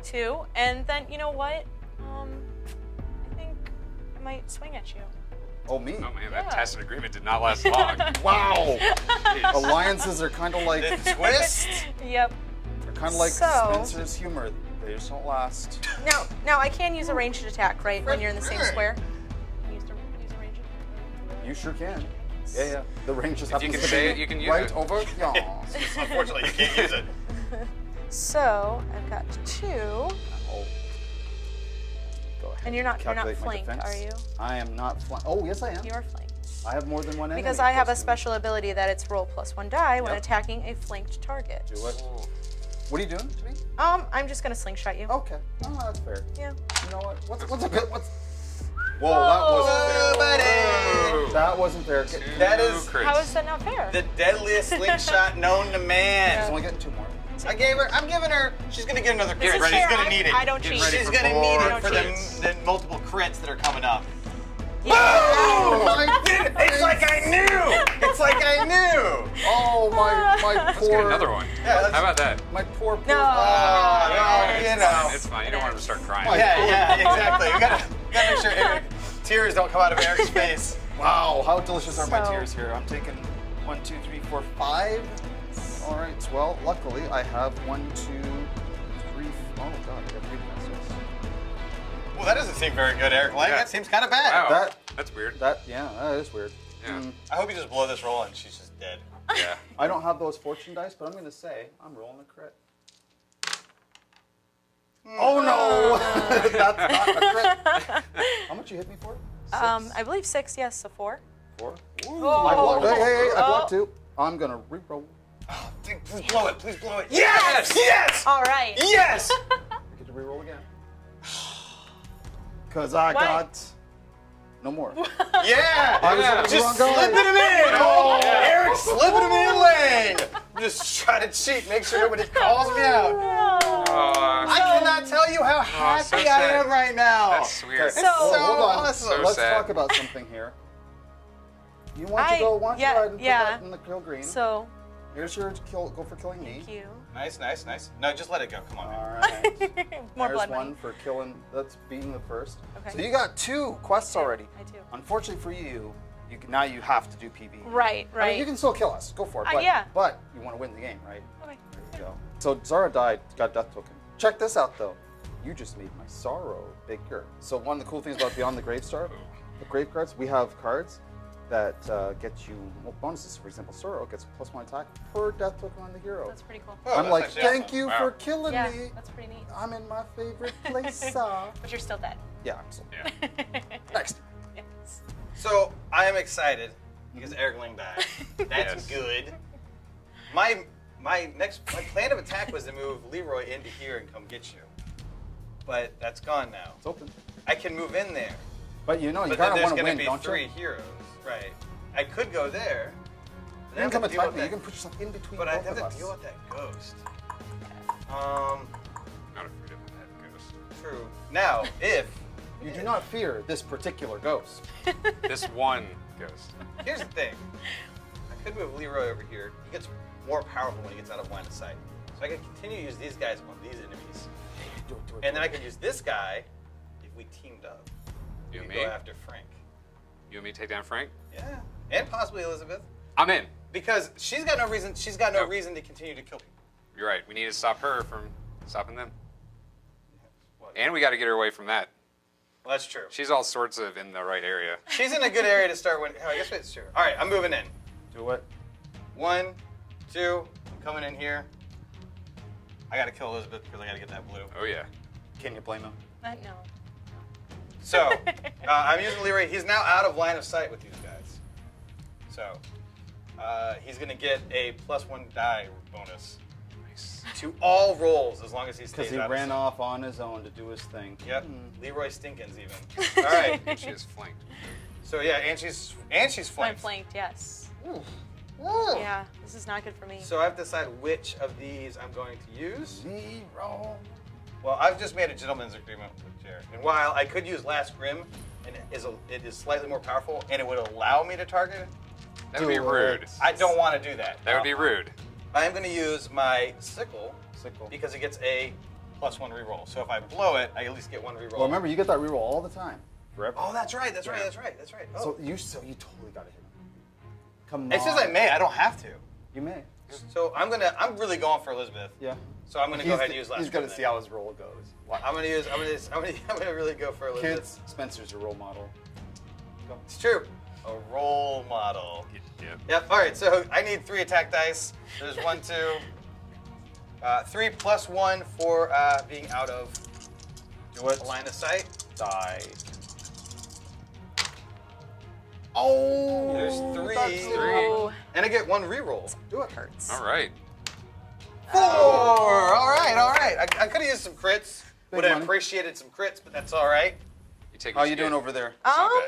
two, and then you know what? Um, I think I might swing at you. Oh me. Oh man, Yeah. that tacit agreement did not last long. Wow. Alliances are kind of like The twist? Yep. they're kind of like So- Spencer's humor. They just don't last. Now, now I can use a ranged attack, right? When you're in the same square. Use a, use a ranged attack. You sure can. Yeah, yeah. The range just If you happens can to say be it, you can use right it. over. Yeah. Unfortunately, you can't use it. So I've got two, Oh. Go ahead. and you're not you're not flanked, are you? I am not flanked. Oh, yes, I am. You are flanked. I have more than one enemy. Because I have a close to special ability that it's roll plus one die when Yep. attacking a flanked target. Do it. What are you doing to me? Um, I'm just gonna slingshot you. Okay. Oh, that's fair. Yeah. You know what? What's what's a bit? What's? Whoa, that wasn't fair. Oh, buddy. That wasn't fair. Two That is- crits. How is that not fair? The deadliest slingshot known to He's man. only getting two more. I gave her. I'm giving her. She's gonna get another This crit. is She's gonna I- need it. I don't Get cheat. She's gonna more need it for the, the multiple crits that are coming up. Oh my It's like I knew. It's like I knew. Oh my my Let's poor. get another one. Yeah, How about that? My poor. poor No. Oh, no, you know. It's fine. You don't want him to start crying. My- Yeah, yeah, exactly. You gotta, gotta make sure Eric, tears don't come out of Eric's face. Wow, how delicious are my tears here? I'm taking one, two, three, four, five. All right. Well, luckily I have one, two, three. f- Oh god, I got three defenses. Well, that doesn't seem very good, Eric Lang. Yeah. That seems kind of bad. Wow. That- That's weird. That yeah, that is weird. Yeah. Mm, I hope you just blow this roll and she's just dead. Yeah. I don't have those fortune dice, but I'm gonna say I'm rolling a crit. Oh no! That's not a crit. How much you hit me for? Six? Um, I believe six. Yes, so four. Four. Oh. I blocked. Hey, hey, hey! I Oh. blocked two. I'm gonna re-roll. Oh, think- please blow it. Please blow it. Yes! Yes! All right. Yes! I get to re-roll again. Cause I What? got no more. Yeah! I was Yeah. Just slipping guy. him in! Oh, Eric slipping him in lane! Just try to cheat, make sure nobody calls me out. Oh, Aw. I cannot tell you how oh, happy so I am right now. That's weird. It's So- Whoa, so hold on. awesome. So Let's sad. talk about something here. You want I- to go? Want yeah, to go ahead and yeah. put that in the kill green? So Here's your kill. Go for killing me. thank you. Nice, nice, nice. No, just let it go. Come on. man. All right. More There's blood one money. for killing. That's beating the first. Okay. So you got two quests already. I do. Unfortunately for you, you can, now you have to do PB. Right. I Right. mean, you can still kill us. Go for it. Uh, But, yeah. but you want to win the game, right? Okay. There you go. So Zara died, got death token. Check this out though. You just made my sorrow bigger. So one of the cool things about Beyond the Grave Star, the grave cards, we have cards that uh, get you well, bonuses. For example, Sorrow gets plus one attack per death token on the hero. That's pretty cool. Oh, I'm that's like, thank awesome. you Wow. for killing Yeah, me. that's pretty neat. I'm in my favorite place. uh. But you're still dead. yeah, I'm still Yeah. next. yes. So I am excited because Eric Lang died. That's Yes. good. My my next my plan of attack was to move Leroy into here and come get you, but that's gone now. It's open. I can move in there, But you know, you but then kind of there's want to going to win, be don't three heroes, right? I could go there. You can come have to attack with me. You can put yourself in between But I have to us. deal with that ghost. Um, Not afraid of that ghost. true. Now, if You do not fear this particular ghost. This one ghost. Here's the thing. I could move Leroy over here. He gets more powerful when he gets out of line of sight. So I can continue to use these guys on these enemies. Do it, do it, And then I it. could use this guy if we teamed up. You We and me? go after Frank. You and me to take down Frank? Yeah. And possibly Elizabeth. I'm in. Because she's got no reason she's got no Nope. reason to continue to kill people. You're right. We need to stop her from stopping them. Well, And we got to get her away from that. that's true. She's all sorts of in the right area. She's in a good area to start winning. Oh, I guess it's true. Alright, I'm moving in. Do what? One, two, I'm coming in here. I gotta kill Elizabeth because I gotta get that blue. Oh yeah. Can you blame him? Uh, no. So, uh, I'm using Leroy. He's now out of line of sight with these guys. So, uh, he's going to get a plus one die bonus Nice. to all rolls as long as he stays Because he out ran of sight. off on his own to do his thing. Yep, Hmm. Leroy Stinkins even. All right. And she is flanked. So yeah, and she's and she's flanked. I'm flanked. flanked. Yes. Ooh. Yeah. This is not good for me. So I have to decide which of these I'm going to use. Zero. Well, I've just made a gentleman's agreement with Jared. And while I could use Last Grim, and it is, a, it is slightly more powerful, and it would allow me to target it, That would be rude. I don't want to do that. That would be Uh, rude. I am going to use my sickle Sickle. because it gets a plus one reroll. So if I blow it, I at least get one reroll. Well, remember, you get that reroll all the time. Forever. Oh, that's right. That's right. That's right. That's right. Oh. So you so you totally got to hit him. Come it on. says I may. I don't have to. You may. So I'm gonna. I'm really going for Elizabeth. Yeah. So I'm gonna go ahead and use last. He's gonna see how his roll goes. Watch. I'm gonna use. I'm gonna. I'm gonna. I'm gonna really go for Elizabeth. Kids, bit. Spencer's a role model. Go. It's true. a role model. Yeah. Yep. All right. So I need three attack dice. There's one, two, uh, three plus one for uh, being out of Do it. line of sight. Die. Oh, There's three. that's. Three. And I get one reroll. Do it. hurts. All right. Four. All right. All right. I, I could have used some crits. Big Would have appreciated some crits, but that's all right. You take. How what you doing over there? It's not Um.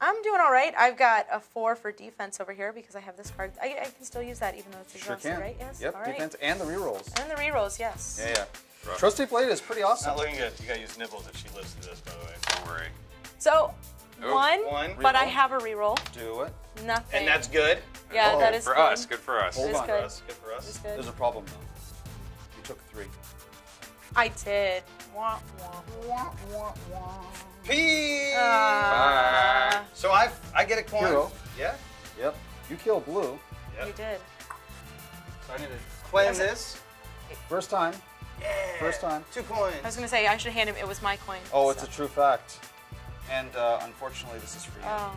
I'm doing all right. I've got a four for defense over here because I have this card. I, I can still use that even though it's exhausted, Sure exhausted, can. right? Yes. Yep. all right. Defense and the rerolls. And the rerolls, yes. Yeah, yeah. Rough. Trusty Blade is pretty awesome. Not looking good. You gotta use nibbles if she lives through this, by the way. Don't worry. So Oh, one, one. but I have a reroll. Do it. Nothing. And that's good. yeah, Oh, that is For good. us, good for us. Hold It is on. For good. us. Good for us. good. There's a problem though. You took three. I did. Wah, wah. Peace. Uh, so I I get a coin. Hero. Yeah. Yep. You kill blue. Yep. You did. So I need to claim this. First time. Yeah. First time. Two coins. I was gonna say I should hand him. It was my coin. Oh, it's a true fact. And uh, unfortunately, this is for you. Oh.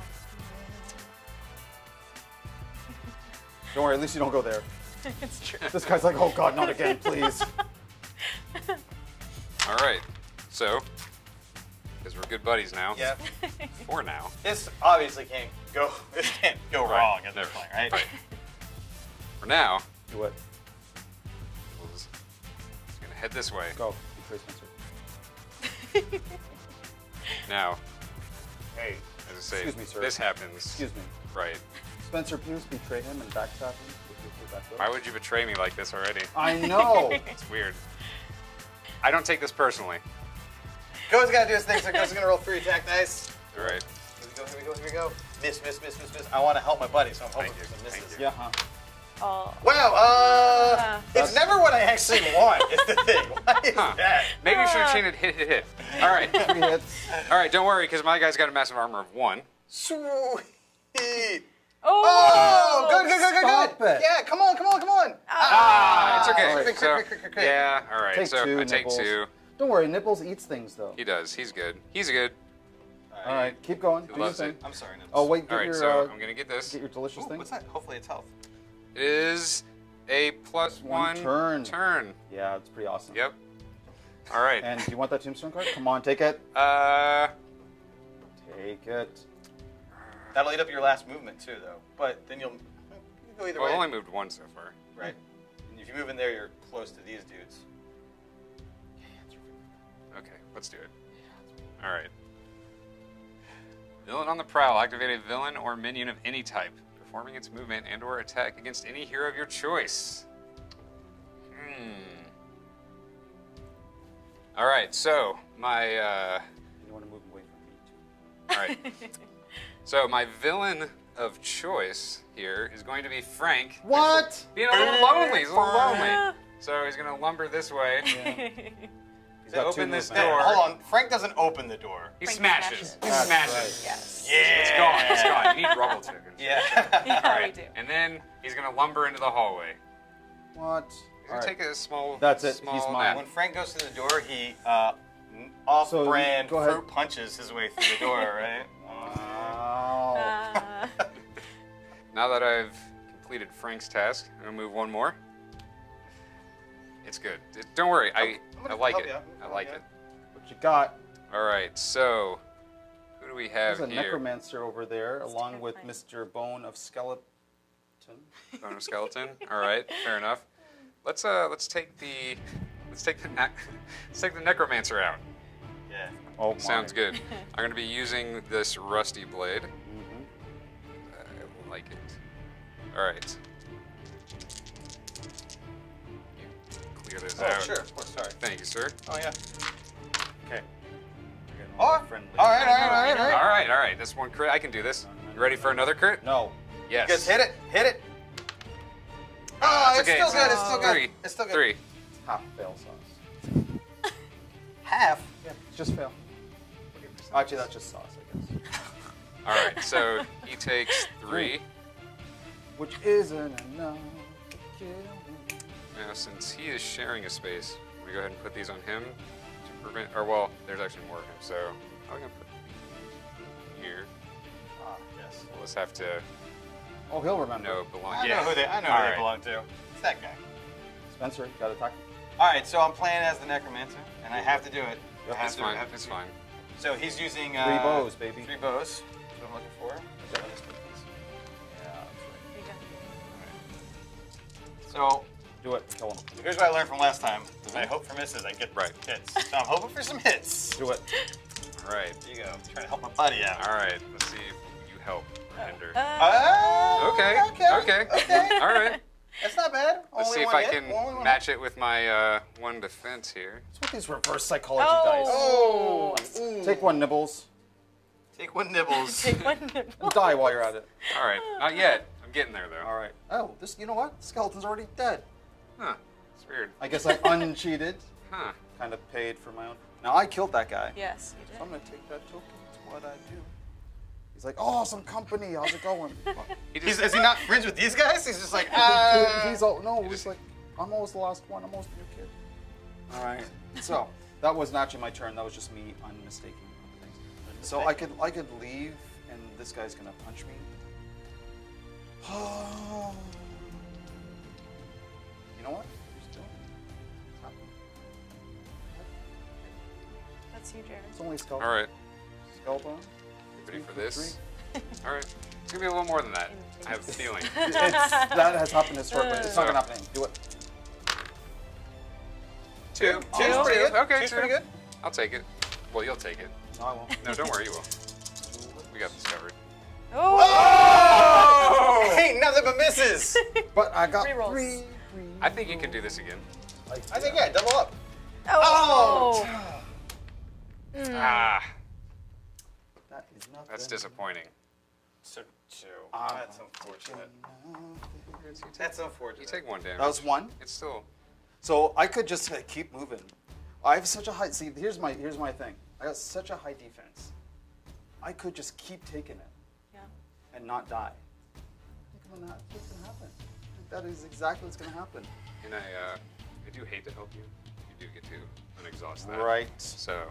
Don't worry, at least you don't go there. it's true. This guy's like, oh god, not again, please. All right. So, because we're good buddies now. Yeah. For now. This obviously can't go. This can't go Right. wrong at this Never. point, right? Right. For now, Do it. we'll just, just gonna head this way. Go. Betray Spencer. Now, Hey. as I say, Excuse me, sir. this happens. Excuse me. Right. Spencer, please betray him and backstab him with your full back door. Why would you betray me like this already? I know. It's weird. I don't take this personally. Go's gotta do his thing, so Go's gonna roll three attack dice. All right. Here we go, here we go, here we go. Miss, miss, miss, miss, miss. I wanna help my buddy, so I'm hoping Thank you, for some thank misses. yeah, huh? Oh. Wow, uh, Uh. it's never what I actually want, is the thing. Why is Huh. that? Maybe you should have changed it hit, hit, hit. All right. All right, don't worry, because my guy's got a massive armor of one. Sweet. Oh. Oh, good, good, good, good, good. it. Yeah, come on, come on, come on. Ah, it's okay. all right. Crit, So, yeah, all right. Take so two, I take Nibbles. two. Don't worry, Nipples eats things though. He does. He's good. He's good. All right, keep going. He Do your loves it. I'm sorry, Nibs. Oh wait, get right, your so uh, I'm gonna get this. get your delicious Ooh, thing. what's that? Hopefully it's health. It is a plus One one, turn. Turn. Yeah, it's pretty awesome. Yep. All right. And do you want that tombstone card? Come on, take it. uh, Take it. That'll eat up your last movement too, though. But then you'll, you can go either well, I way, only moved one so far. right? And if you move in there, you're close to these dudes. Okay, let's do it. All right. Villain on the prowl. Activate a villain or minion of any type, performing its movement and/or attack against any hero of your choice. Hmm. All right. So my. Uh, You want to move away from me too. all right. so my villain of choice here is going to be Frank. What? Being a little lonely. He's a little lonely. So he's gonna lumber this way. He's got open this movement. door. Hey, hold on. Frank doesn't open the door. He Frank smashes. smashes. He That's smashes. right. yes. Yeah. It's gone. It's gone. You need rubble tokens. Yeah. Yeah, All we do. And then he's gonna lumber into the hallway. What? He's All gonna take a small. That's it. Small He's mine. nap. when Frank goes to the door, he uh, off-brand go ahead. fruit punches his way through the door, right? Wow. Uh, Now that I've completed Frank's task, I'm gonna move one more. It's good. It- don't worry. I I'm gonna I like it. I like it. what you got? All right. So who do we have There's a here? necromancer over there, along with. Mr. Bone of Skeleton. Bone of skeleton. All right. Fair enough. Let's uh let's take the let's take the ne- let's take the necromancer out. Yeah. Oh, my. Sounds good. I'm gonna be using this rusty blade. Mhm. I like it. All right. You clear this Oh, out. sure. Of course. Sorry. Thank you, sir. Oh yeah. Okay. You're Oh, friendly. all right, all right, all right, all right. All right, all right. That's one crit. I can do this. You ready for another crit? No. Yes. Just hit it. Hit it. Oh, it's okay. still good. It's still good. Three. It's still good. Three. Half fail sauce. Half. Yeah, just fail. Actually, that's just sauce, I guess. All right. So he takes three. Which isn't enough to kill me. Now, since he is sharing a space, I'm gonna go ahead and put these on him to prevent. Or well, there's actually more of him. So I'm gonna put here. Ah, yes. We'll just have to Oh, he'll remember. know belong. I yeah. know who they. I know All who right. they belong to. It's that guy. Spencer, you got to attack. All right, so I'm playing as the necromancer, and I have to do it. I have It's to, fine. have to It's do- fine. So he's using Three uh, bows, baby. Three bows. That's what I'm looking for. So let's put these. Yeah, that's So. Do it. Kill him. here's what I learned from last time. If I hope for misses, I get Right. hits. So I'm hoping for some hits. Do it. All right. There you go. I'm Trying to help my buddy out. All right. Let's see if you help Ender. Uh, Oh, Okay, Okay. okay. Okay. All right. That's not bad. Let's Only see if one I hit, can only one match hit. it with my uh, one defense here. What's with these reverse psychology Oh. dice? Take one nibbles Take one nibbles. Take one Nibbles. and die while you're at it. All right. Not yet. I'm getting there though. All right. Oh, this. You know what? Skeleton's already dead. Huh. It's weird. I guess I uncheated. Huh. Kind of paid for my own. Now I killed that guy. Yes, you So I'm gonna take that token. It's what I do. He's like, oh, some company. How's it going? He He's, just, is he not friends with these guys? He's just like, ah. he's all no. He's like, I'm always the last one. I'm always the new kid. All right. So that wasn't actually my turn. That was just me unmistaking things. So I could I could leave, and this guy's gonna punch me. you know what? Just do it. It's happening. That's you, Jared. It's only a skeleton. all right. Skeleton. Ready for for this? All right. It's gonna be a little more than that. I have a feeling. It's, that has happened historically. It's not gonna happen. Do it. Two. Two's Two. pretty good. Okay. Two's two. pretty good. I'll take it. Well, you'll take it. No, I won't. No, don't worry. You will. We got this covered. Oh! Oh! Hey, nothing but misses. But I got Three rolls. three. three I think you can do this again. like, I think yeah, double up. Oh! Ah, That is nothing. That's disappointing. So two. Ah. That's unfortunate. You take, That's you take one damage. That was one. It's still. So I could just uh, keep moving. I have such a high. See, here's my here's my thing. I got such a high defense. I could just keep taking it Yeah. and not die. Think I'm gonna, what's gonna happen? That is exactly what's gonna happen. And I, uh, I do hate to help you. You do get to unexhaust that. Right. So,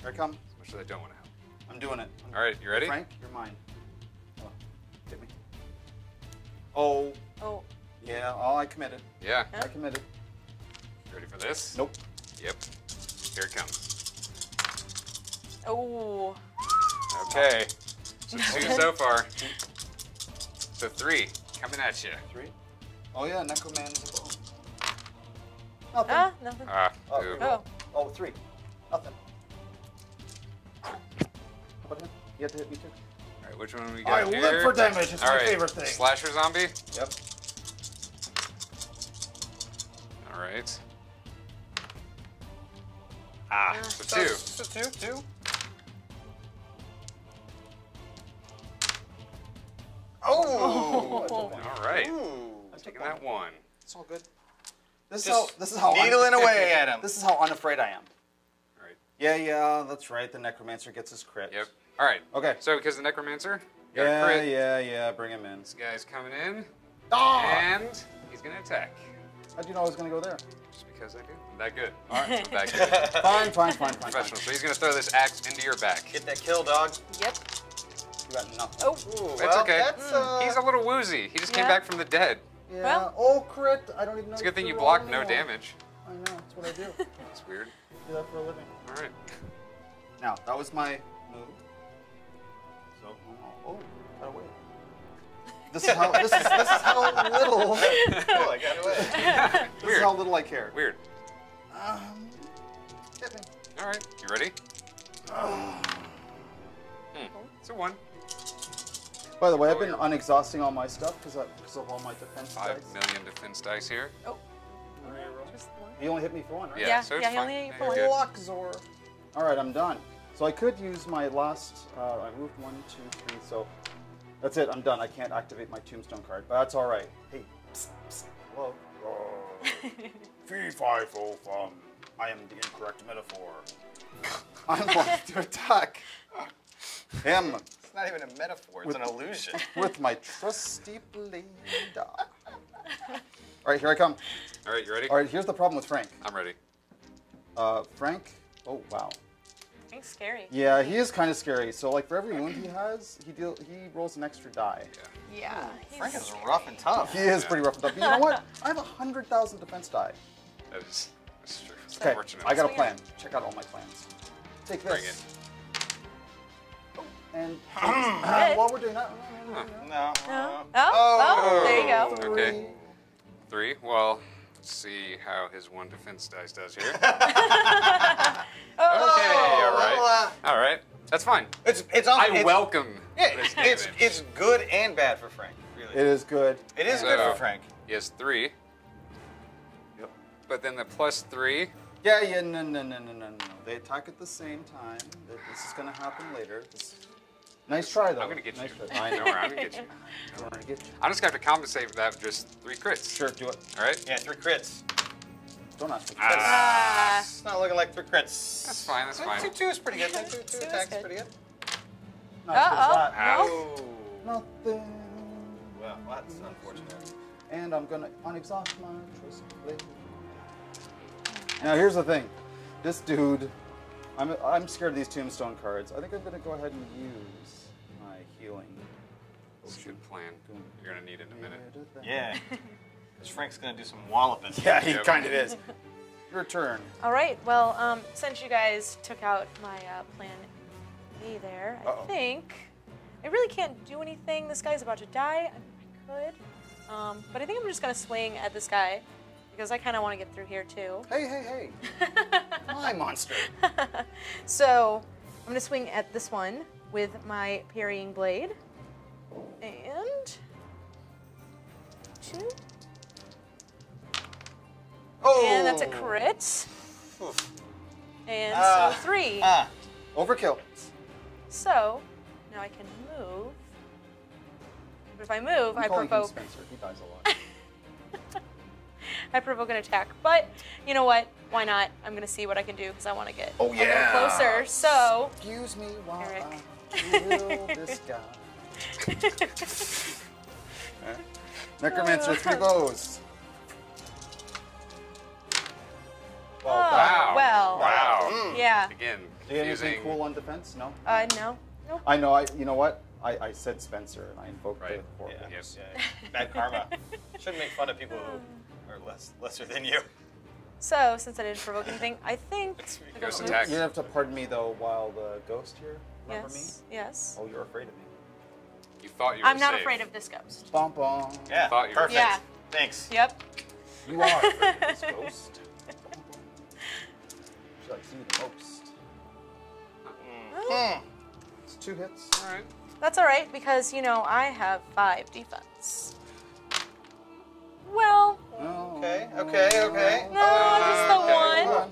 Here I come. as much as I don't want to help. I'm doing it. All right, you ready? Frank, you're mine. Oh, hit me. Oh, Oh. yeah. Oh, I committed. Yeah. I committed. You ready for this? Nope. Yep. Here it comes. Oh. Okay. So two so far. So three coming at you. Three. Oh yeah, Necroman is a bone. Nothing. Ah, nothing. Ah, Oh. Oh. Oh, three. Nothing. You have to hit me too. All right, which one we I got live for damage. It's All my right, favorite thing. Slasher zombie. Yep. All right. Ah, so So, two. So two, two. Oh. Oh, All right. Ooh. I took Taking that one. It's all good. This is how. This is how. un- needling away at him. This is how unafraid I am. All right. Yeah, yeah, that's right. The necromancer gets his crit. Yep. All right. Okay. So because the necromancer Yeah, crit, yeah, yeah. Bring him in. this guy's coming in, Ah! and he's gonna attack. How'd you know I was gonna go there? Just because I do. I'm that good. All right. I'm that good. fine, fine, fine, fine. fine. Professional. So he's gonna throw this axe into your back. Get that kill, dog. Yep. You got nothing. Oh. Ooh, That's well, okay. That's, uh, He's a little woozy. He just came back from the dead. Yeah. Well- oh, crit! I don't even know. It's a good thing you blocked no anymore. damage. I know. That's what I do. That's weird. do that for a living. All right. Now that was my move. So oh, oh got away. This is how this is this is how little this oh, I got away. is Weird. how little I care. Weird. Um, hit me. All right. You ready? Hmm. It's a one. By the way, I've Oh, been yeah. unexhausting all my stuff because because of all my defense Five dice. million defense dice here. Oh. Just one. He only hit me for one, right? Yeah. Yeah, so it's yeah, he fine. only hit you Yeah, for one. good. Luxor. All right, I'm done. So I could use my last. Uh, I moved one, two, three. So that's it. I'm done. I can't activate my tombstone card, but that's all right. Hey, psst, psst, hello. Fee fi fo fum. I am the incorrect metaphor. I'm going to attack him It's not even a metaphor. It's With- an illusion. with my trusty blade. All right, here I come. All right. You ready? All right, here's the problem with Frank. I'm ready. Uh, Frank. Oh wow. Frank's scary. Yeah, he is kind of scary. So like for every wound he has, he deal he rolls an extra die. Yeah. Frank he's is scary. rough and tough. He is pretty rough. And tough. But you know what? I have a hundred thousand defense die. That is that's true. It's Okay, unfortunate. I got a plan. Check out all my plans. Take Bring this. it. And Good. while we're doing that, No. No? no. Oh, oh, there you go. Okay. Three. Well, let's see how his one defense dice does here. okay, Oh, all right. well, uh, All right. That's fine. It's it's awesome. I it's, welcome Yeah, this it's damage. it's good and bad for Frank. Really, it is good. it is So- good for Frank. He has three, Yep. but then the plus three. Yeah, yeah, no, no, no, no, no, no. They attack at the same time. This is gonna happen later. This... Nice try, though. I'm gonna get nice you. Try. I know. worry, I'm gonna get you. I'm gonna get you. I'm just gonna have to compensate for that with just three crits. Sure, do it. All right. Yeah, three crits. Don't ask for Ah. Ah. It's not looking like three crits. That's fine, that's Two- fine. Two, two is pretty good. Two, two, Two two is attacks is pretty good. Not as good as Uh-oh. that. Ah. Oh. Nothing. Well, that's unfortunate. And I'm gonna unexhaust my choice of blade. Now here's the thing. This dude, I'm, I'm scared of these tombstone cards. I think I'm gonna go ahead and use my healing. That's a good plan. You're gonna need it in a minute. Yeah. Because Frank's gonna do some walloping. Yeah, he kind of is. Your turn. All right. Well, um, since you guys took out my uh, plan A there, I Uh-oh. think I really can't do anything. This guy's about to die. I could, um, but I think I'm just gonna swing at this guy because I kind of want to get through here too. Hey, hey, hey. My monster. so I'm gonna swing at this one with my parrying blade, and two, Oh. and that's a crit, and Ah. so three. Ah. Overkill. So now I can move. But if I move, I'm I provoke. Spencer. He dies a lot. I provoke an attack. But you know what? Why not? I'm gonna see what I can do because I want to get Oh, a little yeah. closer. So Excuse me while Eric. I drill this guy. Necromancer, three bows. Oh, Wow. well. Wow. yeah. Again, Do anything cool on defense? No? Uh, no. Nope. I know, I, you know what? I, I said Spencer and I invoked Right. the four. Yeah. Yes. yeah. Bad karma. Shouldn't make fun of people who are less lesser than you. So since I didn't provoke anything, I think. I Ghost don't- attack. You have to pardon me though while the ghost here. Remember Yes. Yes. Oh, you're afraid of me. You thought you were I'm not safe. afraid of this ghost. Bom bom. Yeah. Thought you were perfect. Yeah. Thanks. Yep. You are afraid of this ghost. She likes you the most. Hmm. It's two hits. All right. That's all right because you know I have five defense. Well, No. Okay, okay, okay. no, just the okay. one. Come.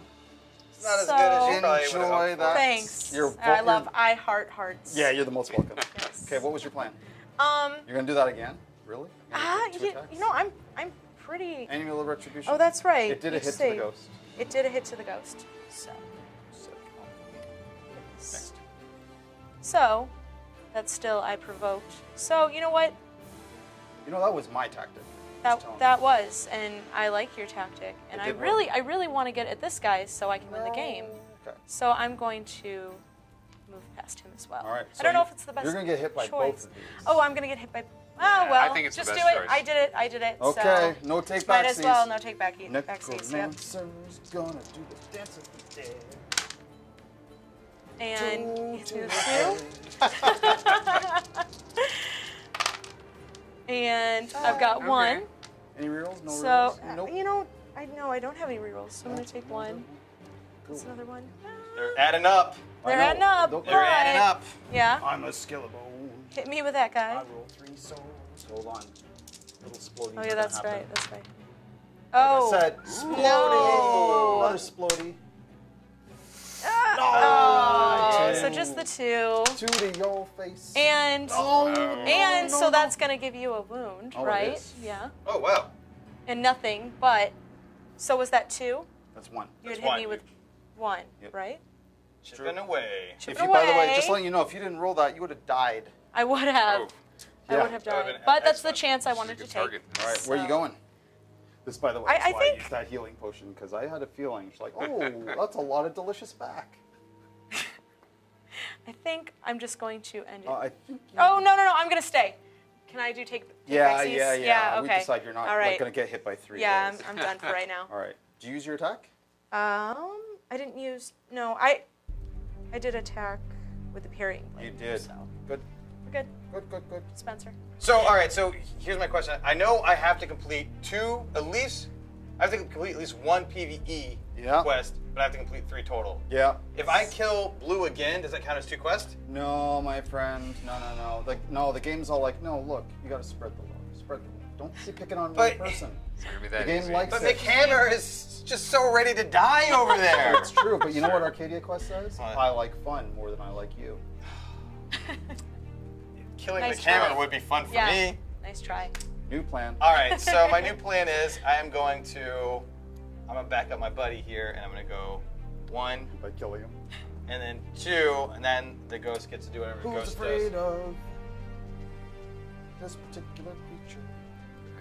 It's not as good as you So- probably would have Enjoy that. Thanks. You're I love you're- I heart hearts. Yeah, you're the most welcome. Yes. Okay, what was your plan? Um. You're gonna do that again? Really? You're Ah, do you, you know I'm I'm pretty. Annual retribution. Oh, that's right. It did a You hit to the ghost. It did a hit to the ghost. So. Sick. yes. So, that's still I provoked. So you know what? You know that was my tactic. That that was, and I like your tactic, and I did work. really I really want to get at this guy so I can win the game. Okay. So I'm going to move past him as well. All right. I don't know if it's the best. You're gonna get hit by choice. both of these. Oh, I'm gonna get hit by. Oh Yeah, well. I think it's the just best do it. choice. I did it. I did it. Okay. So No take might as well no take back. Backsies. Yep. Gonna do the dance of the dead. And Two he's gonna the and I've got Okay. one. Any rerolls? No so rerolls? uh, Nope. you know, I know I don't have any rerolls, so I'm gonna take one. That's another one. They're adding up. They're adding up. They're adding up. Yeah. I'm a skillable. Hit me with that I guy. roll three souls. Hold on. Little splody. Oh yeah, that's right. That's right. Like Oh. I said, splody. No. Another splody. Oh, Two. so just the two. Two to your face. And oh, and no, so no. that's gonna give you a wound, Oh, right? Yeah. Oh wow. And nothing, but so was that two? That's one. You had That's hit one. me with one, Yep. right? Chipping away. If Chipping you, by the way, just letting you know, if you didn't roll that, you would have died. I would have. Oh, I Yeah. would have That would've died. been But that's the chance I this is a wanted to take. target. All right, where are you going? This, by the way, I- is I why think- I used that healing potion because I had a feeling. She's like, oh, that's a lot of delicious back. I think I'm just going to end it. Uh, I think. oh no no no! I'm gonna stay. Can I do take? take Yeah, yeah, yeah. Yeah. We decide you're not All like, gonna get hit by three. yeah, I'm. I'm done for right now. All right. Do you use your attack? Um, I didn't use. No, I. I did attack with the parrying blade. You did. So Good. We're good, Good. Good. Good. Spencer. So, all right. So here's my question. I know I have to complete two, at least. I have to complete at least one PVE Yeah. quest, but I have to complete three total. Yeah. If I kill Blue again, does that count as two quests? No, my friend. No, no, no. The, no, the game's all like, no, look, you gotta spread the love. Spread the love. Don't keep picking on one But- person. It's gonna be The that game easy. likes But it. McHammer is just so ready to die over there. It's true, but you know what Arcadia Quest says? What? I like fun more than I like you. Killing Nice McHammer try. would be fun for Yeah. me. Nice try. New plan. All right, so my new plan is I am going to, I'm gonna back up my buddy here, and I'm gonna go one, By killing him. and then two, and then the ghost gets to do whatever the Who's ghost afraid does. of this particular creature?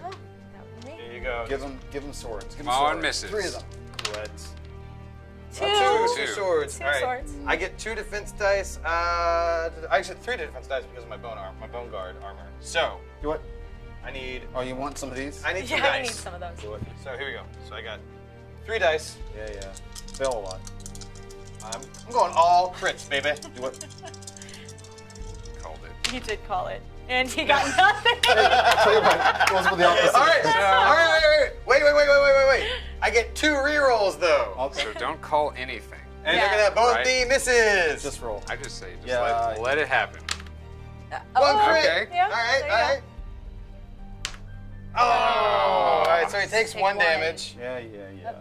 Oh, that would me. There you go. Give him, give him swords. Give him Come on, swords. misses. Three of them. Let's- Two. Uh, two, two. swords. Two All right. swords. I get two defense dice. Uh, I actually three defense dice because of my bone arm, my bone guard armor. So you what? I need. Oh, you want some of these? I need some yeah, dice. I need some of those. So here we go. So I got three dice. Yeah, yeah. Fail a lot. I'm, I'm going all crits, baby. Do what? Called it. He did call it. And he got nothing. All right, all right, all right. Wait, wait, wait, wait, wait, wait. I get two rerolls though. Okay. So don't call anything. And Yeah. look at that, both Right. be misses. Just roll. I just say, just Yeah. let, let it happen. one oh, crit. okay. Yeah, All right, there all go. Oh, all right. So he takes Take one one. damage. Yeah, yeah, yeah.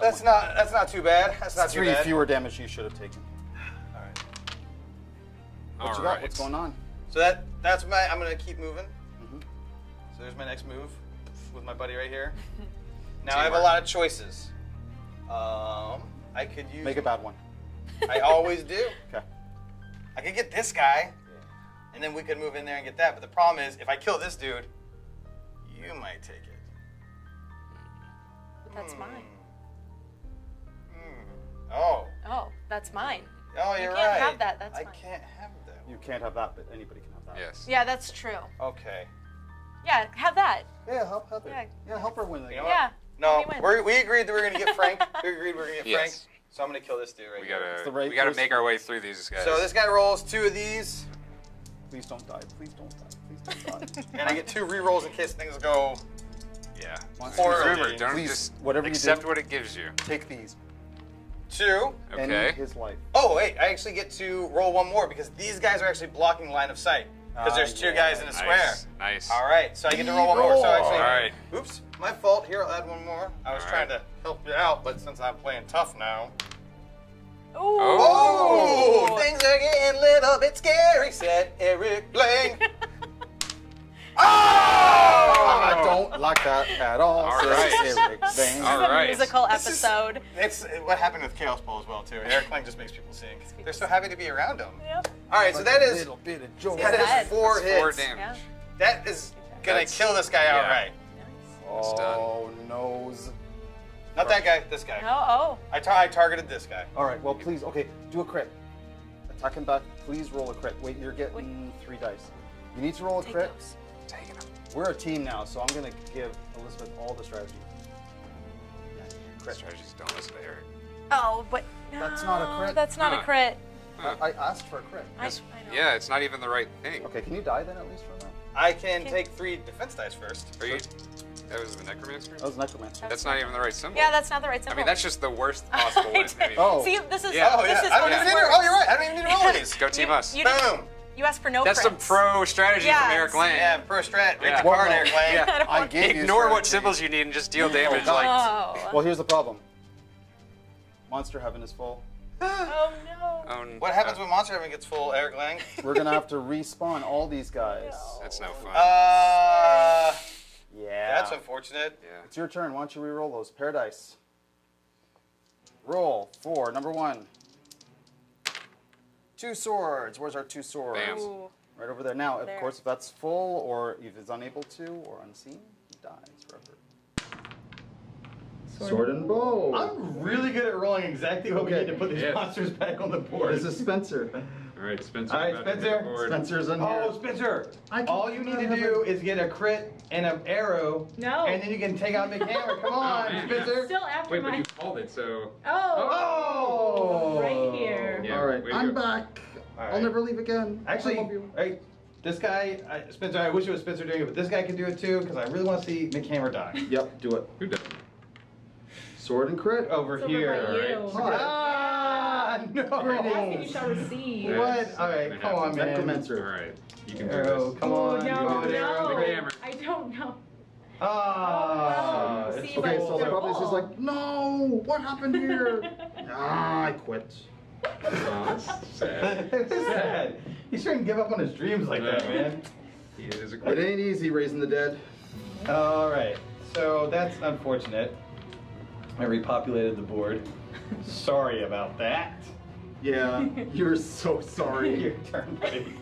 That's not. That's not too bad. That's not Three too bad. fewer damage you should have taken. All right. What All you right. got? What's going on? So that that's my. I'm gonna keep moving. Mm -hmm. So there's my next move with my buddy right here. Now I have a lot of choices. Um, I could use. Make a bad one. I always do. Okay. I could get this guy, and then we could move in there and get that. But the problem is, if I kill this dude, you might take it. But that's mine. Hmm. Oh. Oh, that's mine. Oh, You you're can't right. have that, that's I mine. can't have that. You can't have that, but anybody can have that. Yes. Yeah, that's true. Okay. Yeah, have that. Yeah, help Heather. Yeah. Yeah, help her win the You game. know what? Yeah. No, let me win. we're, we agreed that we are gonna get Frank. we agreed we are gonna get Frank. So I'm gonna kill this dude right We here. gotta the right we gotta make our way through these guys. So this guy rolls two of these, Please don't die. Please don't die. Please don't die. and I get two re-rolls in case things go. yeah. One- Horror. Remember, don't Please, just whatever you accept do- what it gives you. Take these. Two. End Okay. his life. Oh wait, I actually get to roll one more because these guys are actually blocking line of sight. Because Ah, there's two yeah. guys in a square. Nice. Nice. All right, so I get to roll one more. So actually, All right. oops, my fault. Here, I'll add one more. I was All trying right. to help you out, but since I'm playing tough now. Ooh. Oh, Oh. things are getting a little bit scary," said Eric Lang. oh! I don't like that at all. All says right. Eric Vane. All It's a right. musical This is- episode. It's what happened with Kaosball as well too. Eric Lang just makes people sing. They're so happy to be around him. Yep. All right, so Like that a is little bit of joy. that That's four That's four damage. Yeah. That is gonna kill this guy yeah. outright. Oh, nose. Not that guy. This guy. Oh, oh. I, tar- I targeted this guy. All right. Well, please. Okay, do a crit. Attack him back. Please roll a crit. Wait, you're getting three dice. You need to roll a Take crit. those. Taking them. We're a team now, so I'm gonna give Elizabeth all the strategy. Crit. Strategies don't listen to Eric. Oh, but no, That's not a crit. That's not a crit. Huh. I, I asked for a crit. I, I Yeah, it's not even the right thing. Okay, can you die then at least for that? I can Okay. take three defense dice first. Are you? That was the necromancer. That was necromancer. That's not even the right symbol. Yeah, that's not the right symbol. I mean, that's just the worst possible I one. I mean, Oh. See, this is Yeah. Oh this yeah. is I don't even need the to. Oh, you're right. I don't even need to roll these. Go team You- us. You, Boom. you asked for no That's some pro strategy Yeah, from Eric Lang. Yeah, pro strat. Read Yeah. the card, no. Eric Lang. I don't I want- gave you Ignore what symbols you need and just deal damage. God. like Oh. Well, here's the problem. Monster Heaven is full. oh no. oh, What happens uh, when Monster Heaven gets full, Eric Lang? We're gonna have to respawn all these guys. That's no fun. Uh, Yeah. that's unfortunate. yeah. It's your turn. Why don't you re-roll those paradise? Roll for number one. Two swords. Where's our two swords? Bam. Ooh. Right over there. Now, of course, if that's full or if it's unable to or unseen, he dies forever. Sword, and bow. I'm really good at rolling exactly what Okay. we need to put these Yeah. monsters back on the board. This is Spencer. All right, Spencer. All right, about to hit Spencer. the board. Spencer's in Oh, here. Spencer! I can- All you need to I do is get a crit and an arrow. No. And then you can take out McHammer. Come on, man. Spencer. Still after Wait, my. but you called it, so. Oh. Oh! Right here. Yeah, All right, way to I'm go. back. All I'll right. never leave again. Actually, I love you. right, this guy, I, Spencer, I wish it was Spencer doing it, but this guy can do it too because I really want to see McHammer die. Yep, do it. Who does? Sword and crit. Over It's over here. by you. Alright. Ah, Ask no! and you shall receive. What? That's All right, gonna come on, happen. man. Necromancer. All right, you can do Arrow, this. come Oh, on. no, you no. do it, Arrow. I don't know. Ah, Oh, it's see, Okay, so the they're problem is he's like, no, what happened here? ah, I quit. Oh, that's sad. It's sad. He shouldn't give up on his dreams like that, man. He is a It ain't easy raising the dead. All right, so that's unfortunate. I repopulated the board. Sorry about that. Yeah, you're so sorry. Your sorry. turn, buddy.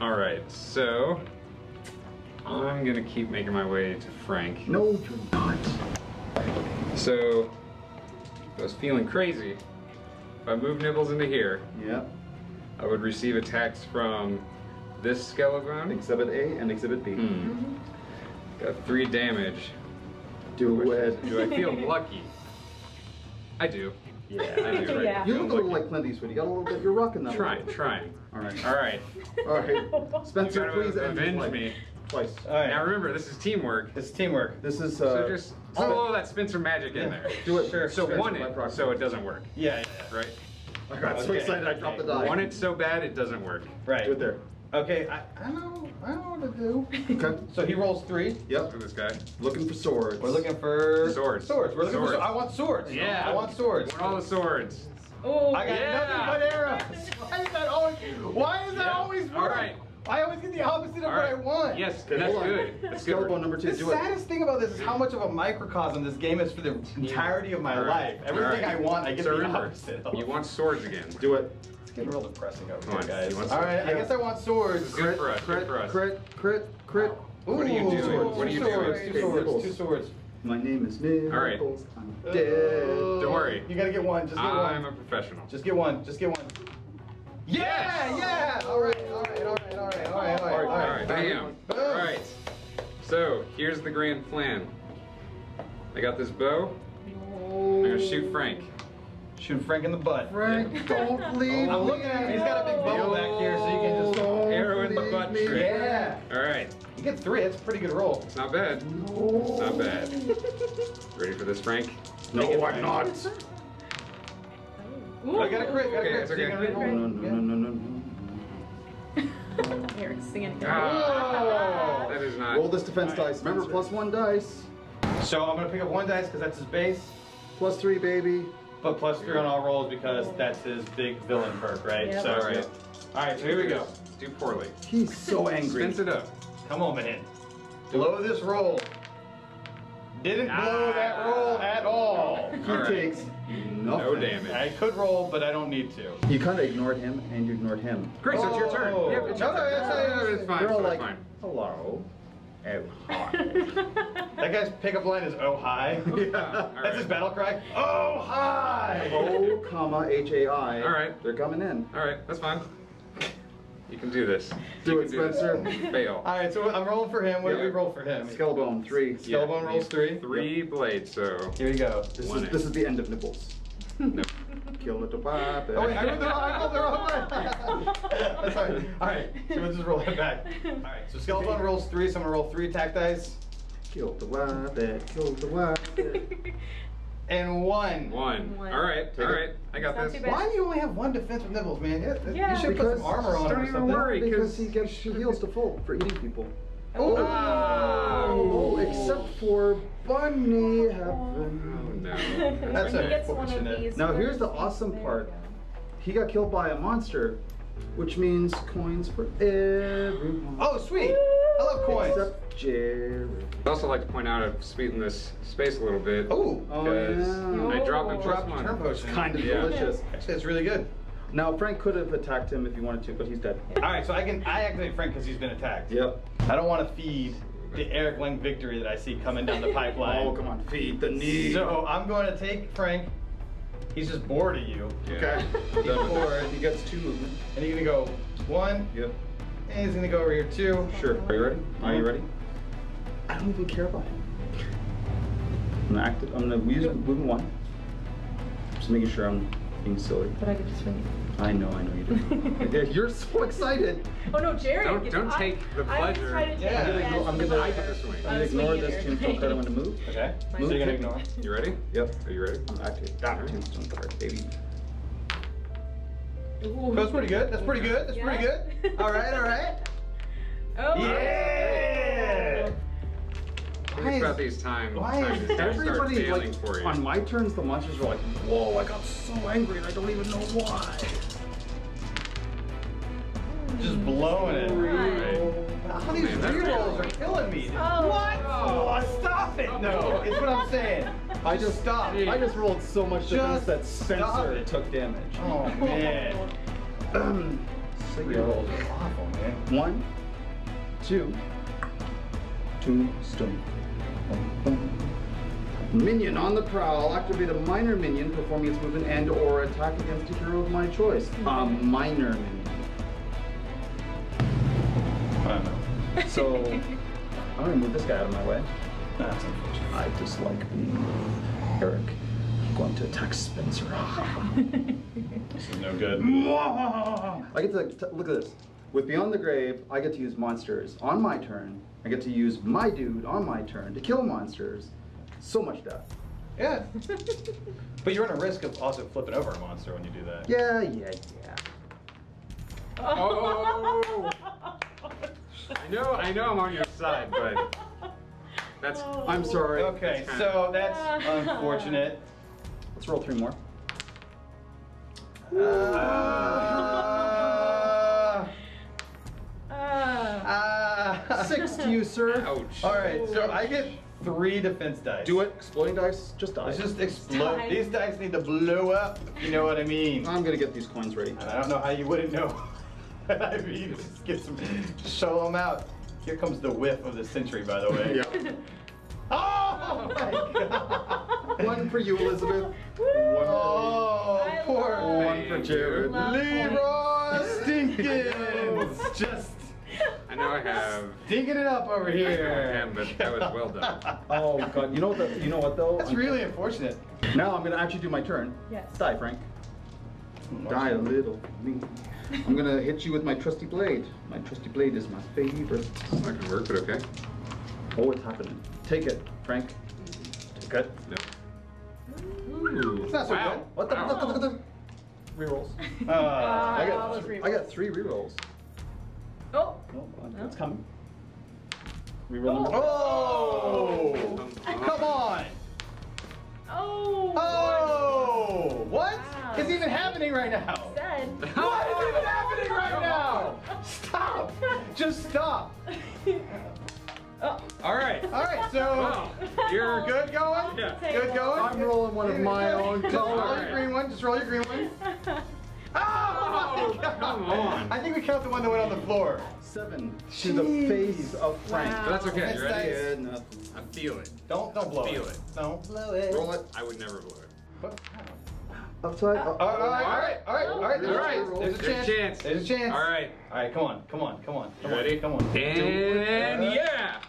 All right, so I'm gonna keep making my way to Frank. No, you're not. So I was feeling crazy. If I move Nibbles into here, Yeah, I would receive attacks from this Skeleton. Exhibit A and Exhibit B. Hmm. Got three damage. Do Which- it. Do I feel lucky? I do. Yeah, I do. Yeah. You look a little like Clint Eastwood. You got a little bit. You're rocking that. a Trying, little bit. trying. All right. All right. All right. Spencer, You gotta please end avenge life. me. Twice. All right, Now remember, this is teamwork. it's teamwork. This is. Uh, So just throw all that Spencer magic in there. do it. Sure. So Spencer, one it, so it doesn't work, Yeah, yeah, right? I got so excited I dropped the die. One it so bad it doesn't work. Right. Do it there. Okay, I, I know, I know what to do. Okay. So he rolls three. Yep. For this guy. Looking for swords. We're looking for Swords. Swords. We're looking Swords. for. I want swords. Yeah. I want swords. We're all the swords. Oh, I got Yeah. nothing but arrows. Why is that always? Why is that Yeah. always? All wrong? right. I always get the opposite of All what I want. Yes, Okay, that's hold on. good. That's good. Skeleton number two. The Do it. saddest thing about this is how much of a microcosm this game is for the entirety of my All right. life. Everything All right. I want, I get So the remember, opposite. Of. You want swords again. Do it. It's getting real depressing over Come here, on, guys. you want All some- right, I guess I want swords. Good for us, Crit, good for us. crit, crit, crit. What are you Ooh, doing? What are you two doing? swords, Two swords. Two swords. My name is Nibbles. All right. I'm uh, dead. Don't worry. You gotta get one. Just get I'm one. a professional. Just get one. Just get one. Yeah, yeah. All right, all right, all right, all right, all right, all right, all All right. right, bam. Boom. All right. So here's the grand plan. I got this bow. I'm gonna shoot Frank. Shoot Frank in the butt. Frank, don't leave I'm looking at him. He's got a big bubble back here, so you can just. Don't Arrow in the butt me. trick. Yeah. All right. You get three. That's a pretty good roll. It's not bad. It's not bad. Ready for this, Frank? No, I'm not. Ooh. I got a crit. Got a Okay, crit. it's So you okay. can No, roll. no, no, no, no, no. Eric's singing. Ah, that is not. Roll this defense All right, dice. Remember, plus one dice. So I'm gonna pick up one dice because that's his base, Plus three, baby. But plus three on all rolls because that's his big villain perk, right? Yep. So, All right. all right. So here we go. Do poorly. He's so angry. Spins it up. Come on, man. Blow this roll. Didn't blow ah. that roll at all. He All right. takes No damage. I could roll, but I don't need to. You kind of ignored him, and you ignored him. Great, so it's your turn. Oh. Yep, it's No, no, it's it's fine. They're all it's like, fine. hello. Oh, hi. That guy's pickup line is "Oh hi." All That's right. his battle cry. Oh hi. O, comma, H A I. All right. They're coming in. All right, that's fine. You can do this. Do You it, can this. Spencer. Fail. All right, so I'm rolling for him. What do we roll for him? Skullbone, three. Yeah, Skullbone rolls needs three. Three blades, so. Here we go. This One is it. this is the end of nipples. Nope. Kill little baby. Oh wait, I rolled the wrong. I rolled the wrong one. That's all right. All right, so we'll just roll it back. All right, so Skeleton rolls three, so I'm gonna roll three attack dice Kill the wabbit. Kill the wabbit. and one. One. One. All right, Take all it. I got Not this. Why do you only have one defense with nibbles, man? Yeah, Yeah. You should put some armor on him Don't even worry. because 'cause- he gets he heals to full for eating people. Oh, Oh, except for bunny heaven. Oh no. That's He gets one of unfortunate. these Now here's the awesome There part. go. He got killed by a monster, which means coins for everyone. Oh, sweet. I love coins. Except Jared. I'd also like to point out I've sweetened this space a little bit. Oh, Oh Because yeah. I dropped him drop plus turn one. potion. Kind of Yeah. delicious. Actually, it's really good. Now Frank could have attacked him if he wanted to, but he's dead. All right, so I can I activate Frank because he's been attacked. Yep. I don't want to feed the Eric Lang victory that I see coming down the pipeline. Oh come on, feed the need. So I'm going to take Frank He's just bored of you. Okay. He's bored. He gets two movement. And he's gonna go one, Yep. and he's gonna go over here two. Sure. Are you ready? Are you uh-huh. ready? I don't even care about him. I'm gonna act. I'm gonna use movement one. Just making sure I'm being silly. But I get to swing I know. I know you do. You're so excited. Oh no, Jared. Don't- don't I- take the I was pleasure. trying to take Yeah. I'm gonna I'm gonna- I pleasure. get to swing. I'm gonna ignore swinging this here. change spell card. I'm gonna move. Okay. My So you're gonna ignore. You ready? Yep. Are you ready? I'm active. That tombstone card, baby. Ooh. That's pretty good. That's pretty good. That's pretty good. All right. All right. Oh. Yeah. Think about these times. Why times is it's start everybody like for you. on my turns? The monsters are like, whoa! I got so angry and I don't even know why. Just blowing it. Right. All these Man, that's rerolls are killing me. Oh. What? Oh, stop it! No, it's what I'm saying. I just Stop. I just rolled so much defense Just that stop Spencer it. took damage. Oh man. Um, Rerolls are awful, man. One, two, tombstone. Minion on the prowl. Activate a minor minion performing its movement and or attack against a hero of my choice. A minor minion. I don't know. So I'm gonna move this guy out of my way. That's unfortunate. I dislike being Eric. I'm going to attack Spencer. This is no good. I get to t- look at this. With Beyond the Grave, I get to use monsters on my turn. I get to use my dude on my turn to kill monsters. So much death. Yeah. But you're on a risk of also flipping over a monster when you do that. Yeah, yeah, yeah. Oh! I know, I know I'm on your side, but that's. I'm sorry. Okay, so that's unfortunate. Let's roll three more. Uh, Ah. uh, Six to you, sir. Ouch. All right, so I get three defense dice. Do it. Exploding dice. Just die. Let's just explode. Die. These dice need to blow up. You know what I mean? I'm gonna get these coins ready. And I don't know how you wouldn't know. I mean, just get some, show them out. Here comes the whiff of the century, by the way. Yeah. Oh my god! One for you, Elizabeth. One for Oh, I poor love- One for Jared. Leroy Stinkins! Just I know I have. stinking it up over here. him, but that was well done. Oh god. You know what? The, you know what though? That's I'm- really unfortunate. Now I'm gonna actually do my turn. Yes. Die, Frank. Die a little. Me. I'm gonna hit you with my trusty blade. My trusty blade is my favorite. It's not gonna work, but okay. Oh, it's happening. Take it, Frank. Take it. No. Ooh. It's not so wow. good. What the? Wow. Look, look, look, look. Rerolls. Uh, I got. those I got three rerolls. Oh. oh no, it's coming. Reroll number. Oh. oh! Come on! Oh. Oh! What Wow. is even happening right now? Said. What is even happening right now? Stop! Just stop! Oh. All right, all right. So Wow. you're good going. Yeah. Good going. I'm rolling one of my own Just roll your green one. Just roll your green one. Oh, my God. come on. I think we count the one that went on the floor. Seven to the face of Frank. Wow. But that's okay. You ready? nice. I feel it. Don't don't blow Feel it. it. Don't blow it. Roll it. I would never blow it. But- Upside. All right, all right, all right, all right, all right. There's, All right. a, there's a Good chance. chance. There's a chance. All right. All right, come on, come on, come on. Come You ready? On, come on. And Uh, yeah.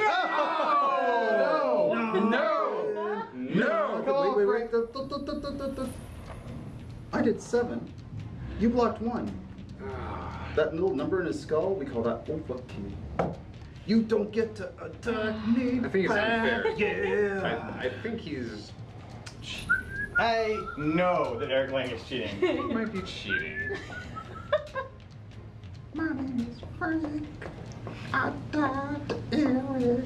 Oh, no. No. No. Come on, wait, wait, wait. Frank. Duh, duh, I did seven. You blocked one. That little number in his skull, we call that overkill. You don't get to attack me. I think it's unfair. Yeah. I, I think he's I know that Eric Lang is cheating. he might be cheating. My name is Frank. I died Eric.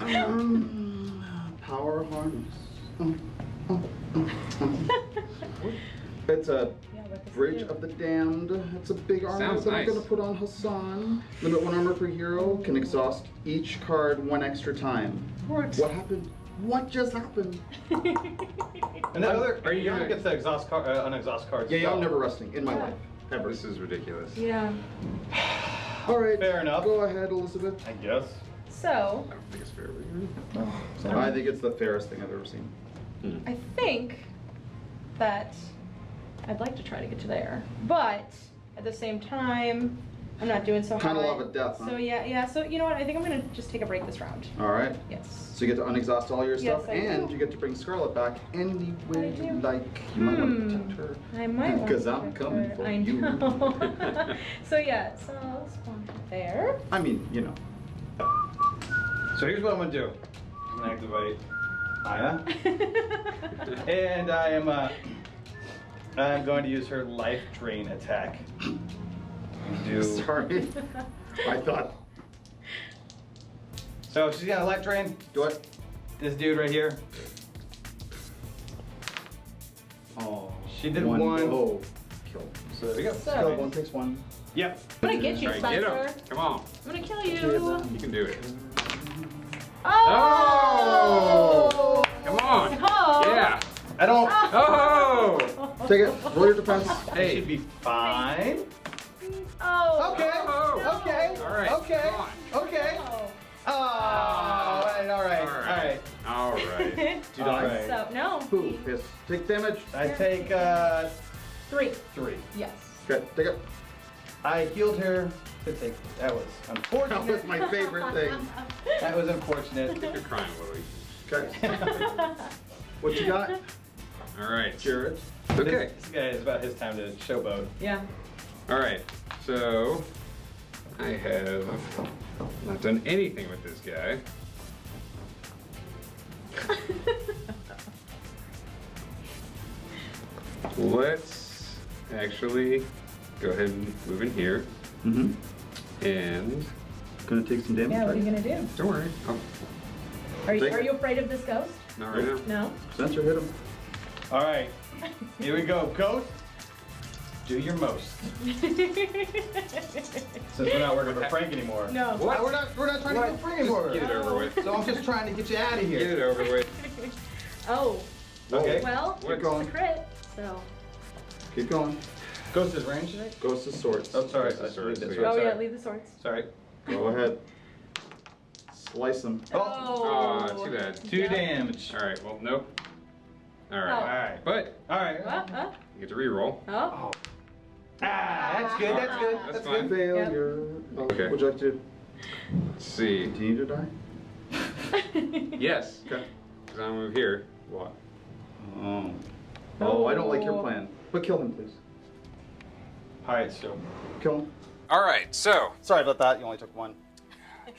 Um, power harness. It's a Yeah, but this Bridge of the Damned. It's a big armor Sounds that nice. I'm gonna put on Hassan. Limit one armor per hero. Can exhaust each card one extra time. What? What happened? What just happened? And that other, Are you you gonna- gonna get the exhaust card, uh, unexhaust card. Yeah, yeah, I'm never resting in my Yeah. life. Ever. This is ridiculous. Yeah. All right. Fair enough. Go ahead, Elizabeth. I guess. So. I don't think it's fair. but- I think it's the fairest thing I've ever seen. I think that I'd like to try to get to there, but at the same time, I'm not doing so Kinda hot. love a death, huh? So yeah, yeah. So you know what? I think I'm gonna just take a break this round. All right. Yes. So you get to unexhaust all your Yes, stuff, I and do. you get to bring Scarlet back any way I do. you like. You might want Hmm. to protect her. I might want 'Cause to I'm coming her. for I you. know. so yeah, so I'll spawn there. I mean, you know. So here's what I'm gonna do. I'm gonna activate Maya, and I am uh, I'm going to use her life drain attack. Do Sorry. I thought. so she's got a life drain. Do it. This dude right here. Oh. She did one. Oh. Kill. So there we go. So- Kill. One takes one. Yep. I'm gonna get you, All right, get Spencer. him. Come on. I'm gonna kill you. You can do it. Oh! Come on. Oh! Yeah. I don't. Oh. Take it. Roll your defense. Hey. Should be fine. Oh! Okay. Oh. Okay. All right. Okay. Come on. Okay. Oh. Oh, all right. All right. All right. All right. Do you die? Alright. So no. Who? Yes. Take damage. I take uh Three. three. Yes. Okay. Take it. I healed her to take. That was unfortunate. That unfortunate. was my favorite thing. That was unfortunate. You're crying, Lily. Okay. What you got, All right. Jared? Okay. This guy is about his time to showboat. yeah. All right. So I have not done anything with this guy. Let's actually go ahead and move in here Mm-hmm. And Gonna take some damage. Yeah. What are you gonna do? don't worry. Oh, Are you Take Are it. you afraid of this ghost? not right now. No. Spencer hit him. All right. Here we go. Ghost. Do your most. Since we're not working for Frank anymore. no. What? We're not. We're not trying to go Frank anymore. Get it over with. So I'm just trying to get you out of here. Get here. it over with. Oh. Okay. Well, Keep it's going. a crit. So. Keep going. Ghost is range today. Ghost of swords. Oh, sorry. Ghost is I swords, read this so right. Oh yeah. Leave the swords. Sorry. Go ahead. Slice them. Oh. Aw, too bad. Two Yeah. damage. All right. Well, nope. All right. Oh. All right. But All right. Huh? Huh? you get to re-roll. Oh. Ah, that's good. That's good. That's That's fine. good. Failure. Okay. Would you like to Let's see. continue to die? Yes. Okay. Because I'm over here. What? Oh. Oh, I don't like your plan. But kill him, please. All right. So. Kill him. All right. So Sorry about that. You only took one.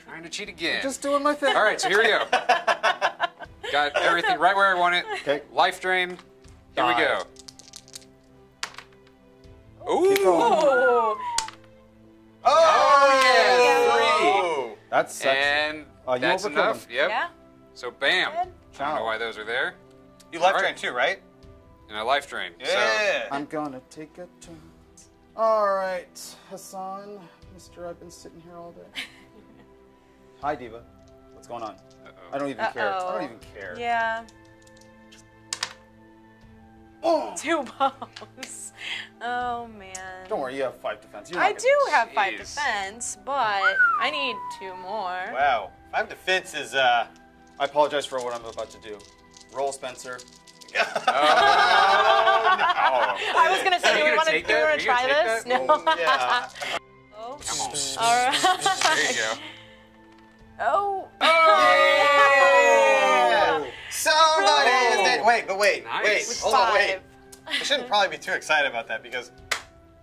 trying to cheat again. Just doing my thing. All right. So here we go. Got everything right where I want it. Okay. Life drain. Here we go. Ooh. Oh. Oh yeah. That's Three. sexy. And oh, you that's enough. him. Yep. Yeah. So bam. Good. I don't know why those are there. You life life drain drain too, right? And a life drain. Yeah. I'm gonna take a turn. All right, Hassan, Mister, I've been sitting here all day. Hi, Diva. What's going on? Uh-oh. I don't even care. I don't even care. Yeah. Oh! Two bombs. Oh man. Don't worry, you have five defense. You're I not do have five Jeez. defense, but I need two more. Wow. Five defense is uh. I apologize for what I'm about to do. Roll, Spencer. Oh, I was gonna say, do we gonna want to do we want to try this? that? No. yeah. Oh. Come on. All right. There you go. Oh. Oh! Somebody is dead. Wait, but wait, Nice. wait, With hold on, wait. I shouldn't probably be too excited about that because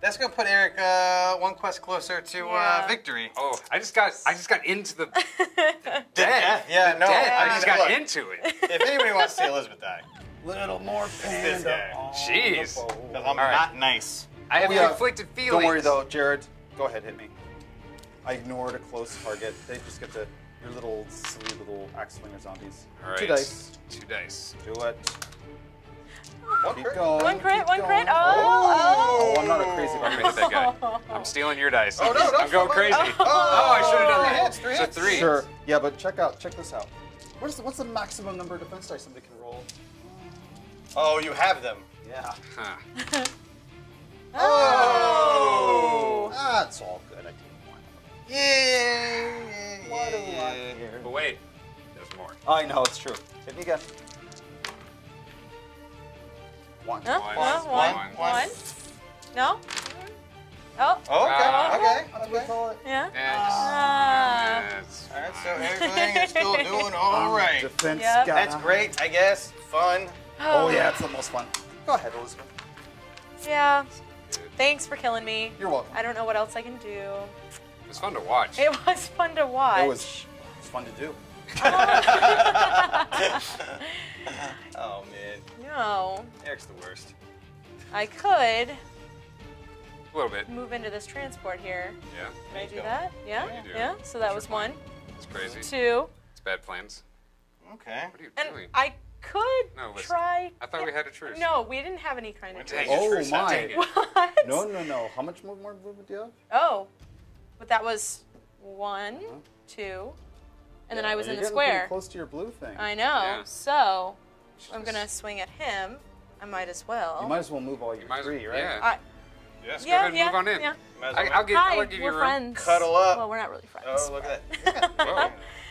that's gonna put Eric uh, one quest closer to Yeah. uh, victory. Oh, I just got I just got into the death. death, yeah, no, Death. I I just got look. into it. If anybody wants to see Elizabeth die, Little more this guy. Jeez. because I'm All right. not nice. I have Oh, yeah. conflicted feelings. Don't worry though, Jared. Go ahead, hit me. I ignored a close target. They just get the your little silly little axe flinger zombies. All right. Two dice. Two dice. Do it. One Keep crit. going. One crit, keep one going. crit. Oh, oh, Oh, I'm not a crazy I'm gonna hit that guy. I'm stealing your dice. Oh, no, don't I'm going crazy. it. Oh, I should have done Three that. hits, three so hits. three. Sure. Yeah, but check out, check this out. What's the, what's the maximum number of defense dice somebody can roll? Oh, you have them. Yeah. Huh. Oh. That's all good. I didn't want them. Yeah. What do I care? But wait, there's more. I know it's true. Hit me again. One. Huh? One, Huh? one, One? one. One? No? Oh, Oh, okay, Ah. okay. That's what we call it. yeah. Yeah, just- Ah. that's All right, so fine. everything is still doing all Um. Defense Yep. guy. That's great, I guess. Fun. Oh, oh yeah, it's the most fun. Go ahead, Elizabeth. Yeah. Thanks for killing me. You're welcome. I don't know what else I can do. It's fun to watch. It was fun to watch. It was, it was fun to do. Oh man, No. Eric's the worst. I could A little bit. move into this transport here. Yeah. Can I do go. that? Yeah? Yeah, do. Yeah? So that That's was one. It's crazy. Two. It's bad plans. Okay. What are you And doing? I could No, listen. try. I thought we had a truce. No, we didn't have any kind of Dang truce. Oh, truce. my. What? No, no, no. How much more more movement do you have? Oh. But that was one, uh-huh. two, and then I was in the getting pretty square. Close to your blue thing. I know. Yeah. So I'm gonna swing at him. I might as well. You might as well move all your You three, well, right? yeah. I, Yes. go yeah, ahead and yeah, move on in. yeah. Might I, well I'll give, Hi, I'll give you we're room. friends. Cuddle up. Well, we're not really friends. Oh, look at that.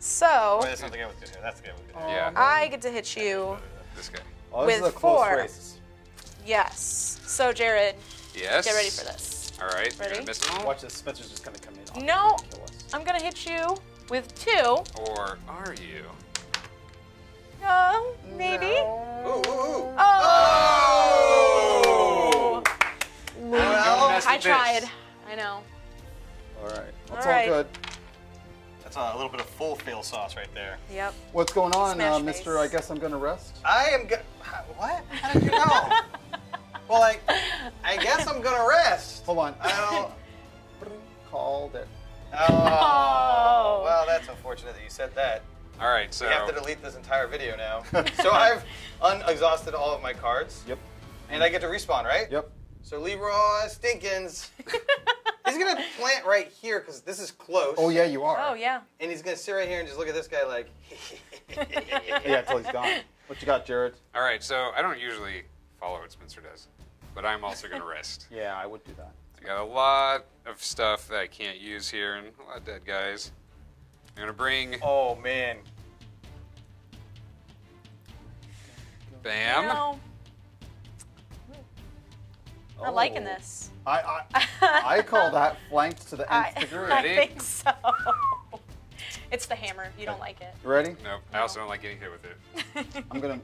Whoa. So Wait, that's not the guy with the hair. That's the guy with the hair. Yeah. I get to hit you. This guy. Oh, this With is a close four. race. Yes. So Jared, Yes. get ready for this. All right. Ready? You're miss them? Watch this. Spencer's just gonna come in. No. Kill us. I'm gonna hit you with two. Or are you? Uh, maybe. Ooh, ooh, ooh. Oh. Well, I with this. tried. I know. All right. All That's right. all good. That's a little bit of full fail sauce right there. Yep. What's going on, uh. Mister? I guess I'm gonna rest. I am good. What? How did you know? well, like, I guess I'm gonna rest. Hold on. I don't. Called it. Oh. Well, that's unfortunate that you said that. All right. So We have to delete this entire video now. so I've unexhausted all of my cards, Yep. and I get to respawn, right? Yep. So Leroy Stinkins, he's gonna plant right here because this is close. Oh yeah, you are. Oh yeah. And he's gonna sit right here and just look at this guy like. Yeah, until he's gone. What you got, Jared? All right. So I don't usually follow what Spencer does, but I'm also gonna rest. Yeah, I would do that. I got a lot of stuff that I can't use here and a lot of dead guys. I'm gonna bring Oh man. Bam. No. Oh. Not liking this. I I, I call that flanked to the nth I, degree. I Ready? think so. It's the hammer. You don't like it. You ready? Nope. I also don't like getting hit with it. I'm gonna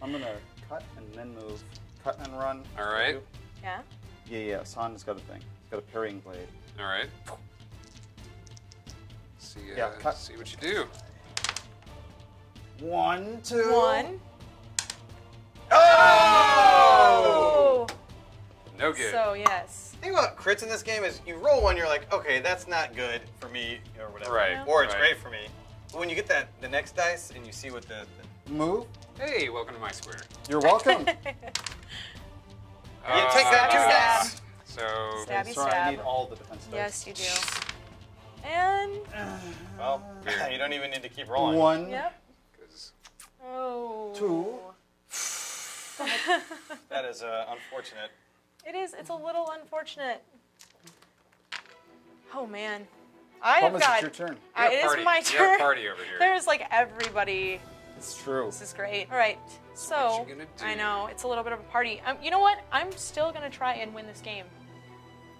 I'm gonna cut and then move. Cut and run. All right. Yeah. Yeah, yeah. San's got a thing. He's got a parrying blade. All right. See, uh, Yeah, cut. see what you do. One, two. One. Oh! Oh. No good. So yes. The thing about crits in this game is you roll one, you're like, okay, that's not good for me, or whatever. Right, Or it's right. great for me. But when you get that the next dice and you see what the, the Move. hey, welcome to my square. You're welcome. you take that two Stab. dice. So Stabby Sorry, I need all the defense dice. Yes, you do. And Well, you don't even need to keep rolling. One, Yep. Oh. two. That is uh, unfortunate. It is. It's a little unfortunate. Oh man. I have Promise it's got. your turn. I- you it have is party. my You have turn. party over here. There's like everybody. It's true. This is great. All right. So what you gonna do? I know it's a little bit of a party. Um, you know what? I'm still gonna try and win this game.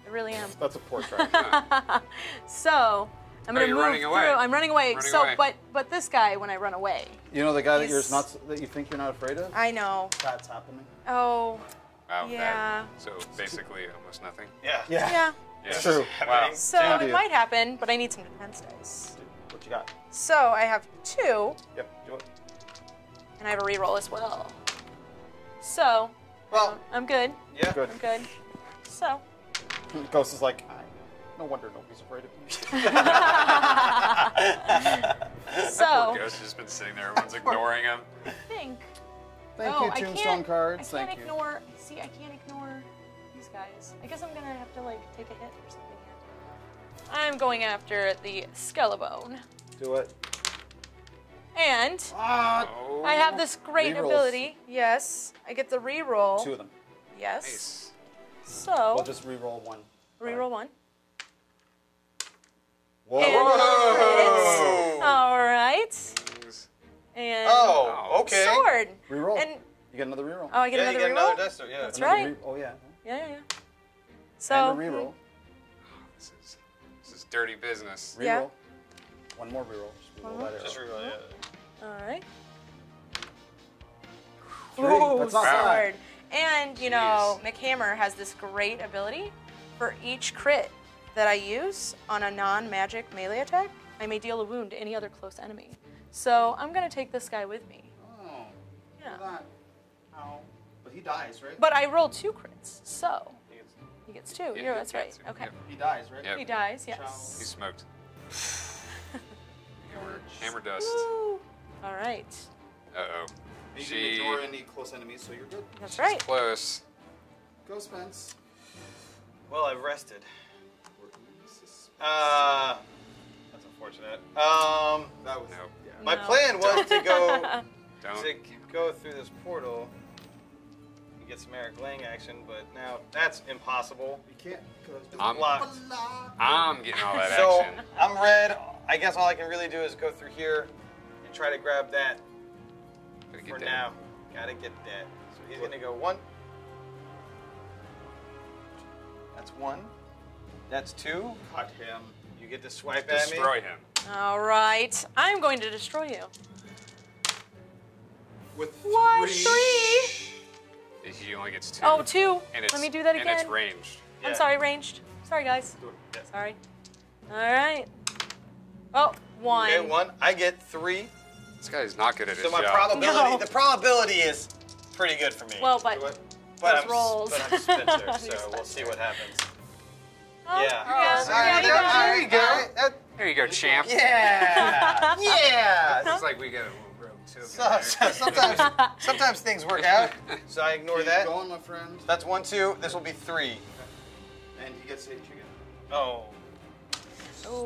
I really am. That's a poor try. So I'm gonna you're move running through. away. I'm running away. Running so, away. but but this guy, when I run away, you know the guy that you're He's- not that you think you're not afraid of? I know. That's happening. Oh, Wow, that- Yeah. so basically, almost nothing. Yeah. Yeah. yeah. Yeah. true. Wow. So Same it might happen, but I need some defense dice. What you got? So I have two, Yep. Do it. and I have a reroll as well. So Well, I'm good. yeah. Good. I'm good. So Ghost is like, I, no wonder nobody's afraid of me. Poor so Ghost has just been sitting there. Everyone's ignoring him. I think. Thank oh, you, I Tombstone can't, cards. I can't Thank you. ignore. See, I can't ignore these guys. I guess I'm gonna have to like take a hit or something here. I'm going after the Skullbone, Do it. and ah. Oh, I have this great Rerolls. ability. Yes, I get the reroll. two of them. Yes. Nice. So We'll just re-roll one. reroll one. Whoa. Whoa. All right. Things- And Oh, okay. sword. Reroll. And You get another reroll. Oh, I get yeah, another you get reroll. another Destro, yeah. That's Another right. re- oh yeah. Yeah, yeah, yeah. and a hmm. reroll. This is this is dirty business. Reroll. Yeah. One more reroll. Just reroll more? that Just arrow. reroll, yeah. all right. Three. Ooh, That's not bad. sword. And you know, McHammer has this great ability for each crit that I use on a non-magic melee attack, I may deal a wound to any other close enemy. So I'm gonna take this guy with me. Oh, Yeah. look at But he dies, right? But I roll two crits, so He gets- he gets two. Yeah, yeah, he that's right. two. Okay. Yep. he dies, right? Yep. He dies, yes. He smoked. hammer, hammer dust. Woo. All right. Uh oh. You She- can ignore any close enemies, so you're good. That's right. Close. Go, Spence. Well, I've rested. We're in suspense. Uh, that's unfortunate. Um, that was. Nope. Yeah. my No. plan was to go Don't. to go through this portal and get some Eric Lang action, but now that's impossible. You can't because. I'm- Blocked. I'm getting all that So action. I'm red. I guess all I can really do is go through here and try to grab that Gotta for get now. Gotta get that. So he's gonna go one. That's one. That's two. Cut him. You get to swipe down. at me. Destroy him. All right. I'm going to destroy you. With What? three. Three? He only gets two. Oh, two. And it's, Let me do that again. And it's ranged. Yeah. I'm sorry, ranged. Sorry, guys. Yeah. Sorry. All right. Oh, one. Okay, one. I get three. This guy's not good at his job. So my probability, No. the probability is pretty good for me. Well, but but those I'm, rolls. but I'm Spencer, You're so we'll see what happens. Oh, yeah. yeah, All right, yeah, you there, there you go. That- There you go, champ. yeah. yeah. It's like we got a little rogue token So, so sometimes, sometimes things work out. So I ignore Keep that. going, my friend. That's one, two. This will be three. And he gets H again. Oh.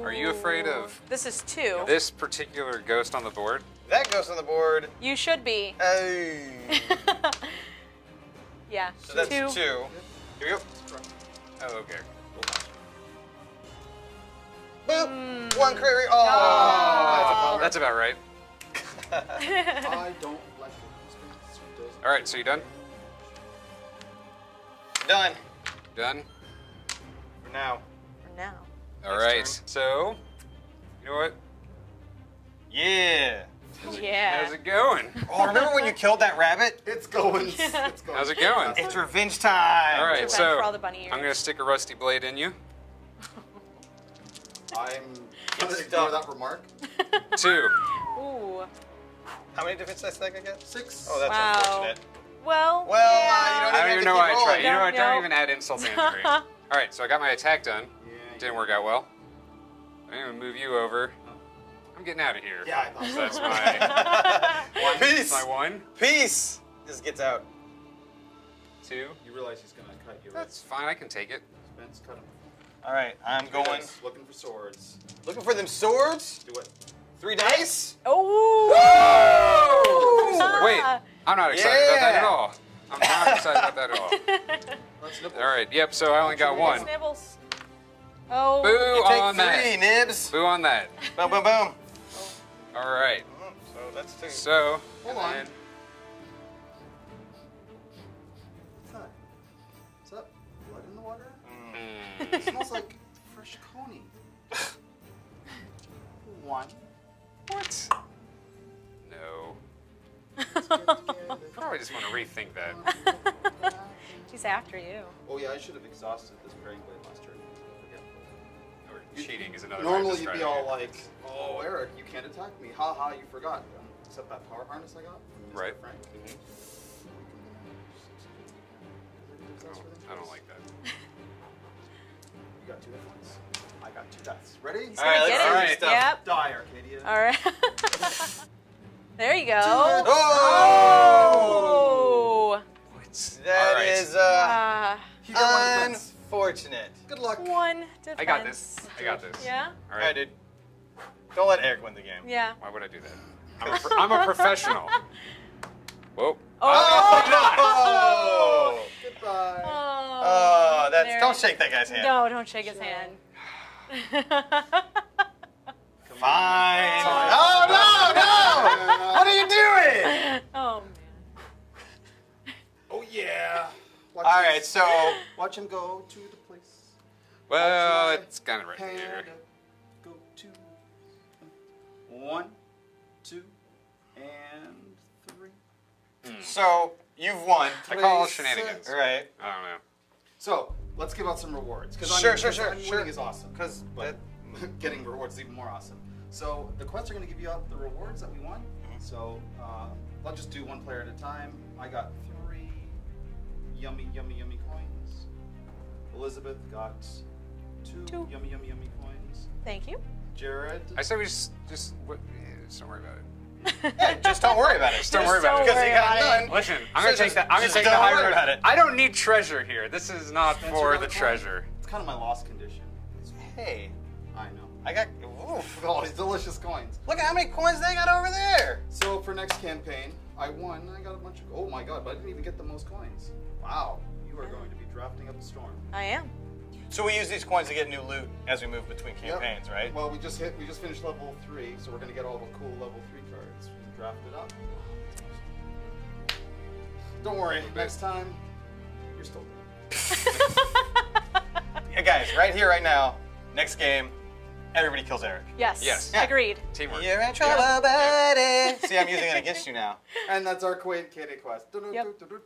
Are you afraid of- This is two. This particular ghost on the board. That ghost on the board. You should be. Hey. yeah. So that's two. two. Here we go. Oh, okay. Boop. One crit. re- Oh. oh. That's about right. I don't like it. All right, so you done? Done. Done. For now. For now. All Next right. turn. So, you know what? Yeah. Yeah. How's it going? Oh, remember when you killed that rabbit? It's going. Yeah. It's going. How's it going? It's revenge time. All right, Revenge so for all the bunny ears. I'm gonna stick a rusty blade in you. I'm gonna ignore that remark. Two. Ooh. How many defense dice did I get? Six. Oh, that's Wow. unfortunate. Well. Well, yeah. uh, you I don't don't have even to know why I tried. rolling. You know what? Don't even add insult to injury. All right, so I got my attack done. Yeah, Didn't work out well. I'm gonna move you over. I'm getting out of here. Yeah, I thought So so. that's my One. that's Peace. my one, Peace. Just gets out. two. You realize he's gonna cut you, right? That's fine. I can take it. Spence, cut him. All right, I'm going. Spence, Looking for swords. Looking for them swords. Do it. Three dice. Oh. Wait, I'm not excited about that at all. I'm not excited about that at all. All right. Yep. So I only got one. Snibbles. Oh. Boo You take on three, that. Nibs. Boo on that. Boom, boom, boom. All right. Oh, So that's two. So. Hold and on. It smells like fresh coney. One. What? No. Let's get together. Probably just want to rethink that. He's after you. Oh yeah, I should have exhausted this parrying blade last turn. Or cheating is another way of Normally you'd be all it. like, "Oh, Eric, you can't attack me. Ha ha, you forgot." Um, Except that power harness I got. Right. Frank. Exhaust for them I don't like that. You got two hit points. I got two deaths. Ready? He's All gonna get let's it. do stuff. Yep. Die, Arcadia. All right. there you go. Oh! Oh. What? That all right. is uh, Ah, You got one defense. unfortunate. Good luck. one defense. I got this. I got this. Yeah. All All right. right, dude. Don't let Eric win the game. Yeah. Why would I do that? I'm a, pro- I'm a professional. Whoa. Oh, oh, oh! Goodbye. Oh, Oh, that's there. don't shake that guy's hand. No, don't shake his hand. Fine. Oh no, no! What are you doing? oh man. Oh yeah. Watch All right, so Watch him go to the place. Well, it's kind of right panda here. Go to one, so you've won. I call it Place shenanigans. All right. I don't know. So let's give out some rewards. Cause Sure, I'm, sure, 'cause sure, I'm sure. Winning is awesome. 'Cause but getting rewards is even more awesome. So the quests are going to give you out the rewards that we want. Mm-hmm. So uh, I'll just do one player at a time. I got three yummy, yummy, yummy coins. Elizabeth got two, Two. yummy, yummy, yummy coins. Thank you. Jared. I say we just just w- yeah, just don't worry about it. Yeah, just don't worry about it. Just don't worry about it. Because worry he got it. none. Listen, I'm So gonna take just- that. I'm gonna take the don't high worry road. about it. I don't need treasure here. This is not Spencer for the a coin? treasure. It's kind of my lost condition. Hey, I know. I got. Oof. All these delicious coins. Look at how many coins they got over there. So for next campaign, I won. I got a bunch of. Oh my god! But I didn't even get the most coins. Wow, you are going to be drafting up a storm. I am. So we use these coins to get new loot as we move between Yep. campaigns, right? Well, we just hit. We just finished level three, so we're gonna get all the cool level three cards. We draft it up. Don't worry, next time, you're still yeah, guys, right here, right now, next game, everybody kills Eric. Yes. Yes. Yeah. Agreed. Teamwork. You're in trouble, yeah. buddy. Yeah. See, I'm using it against you now. And that's our Quaid Kitty quest. Doo -doo yep. doo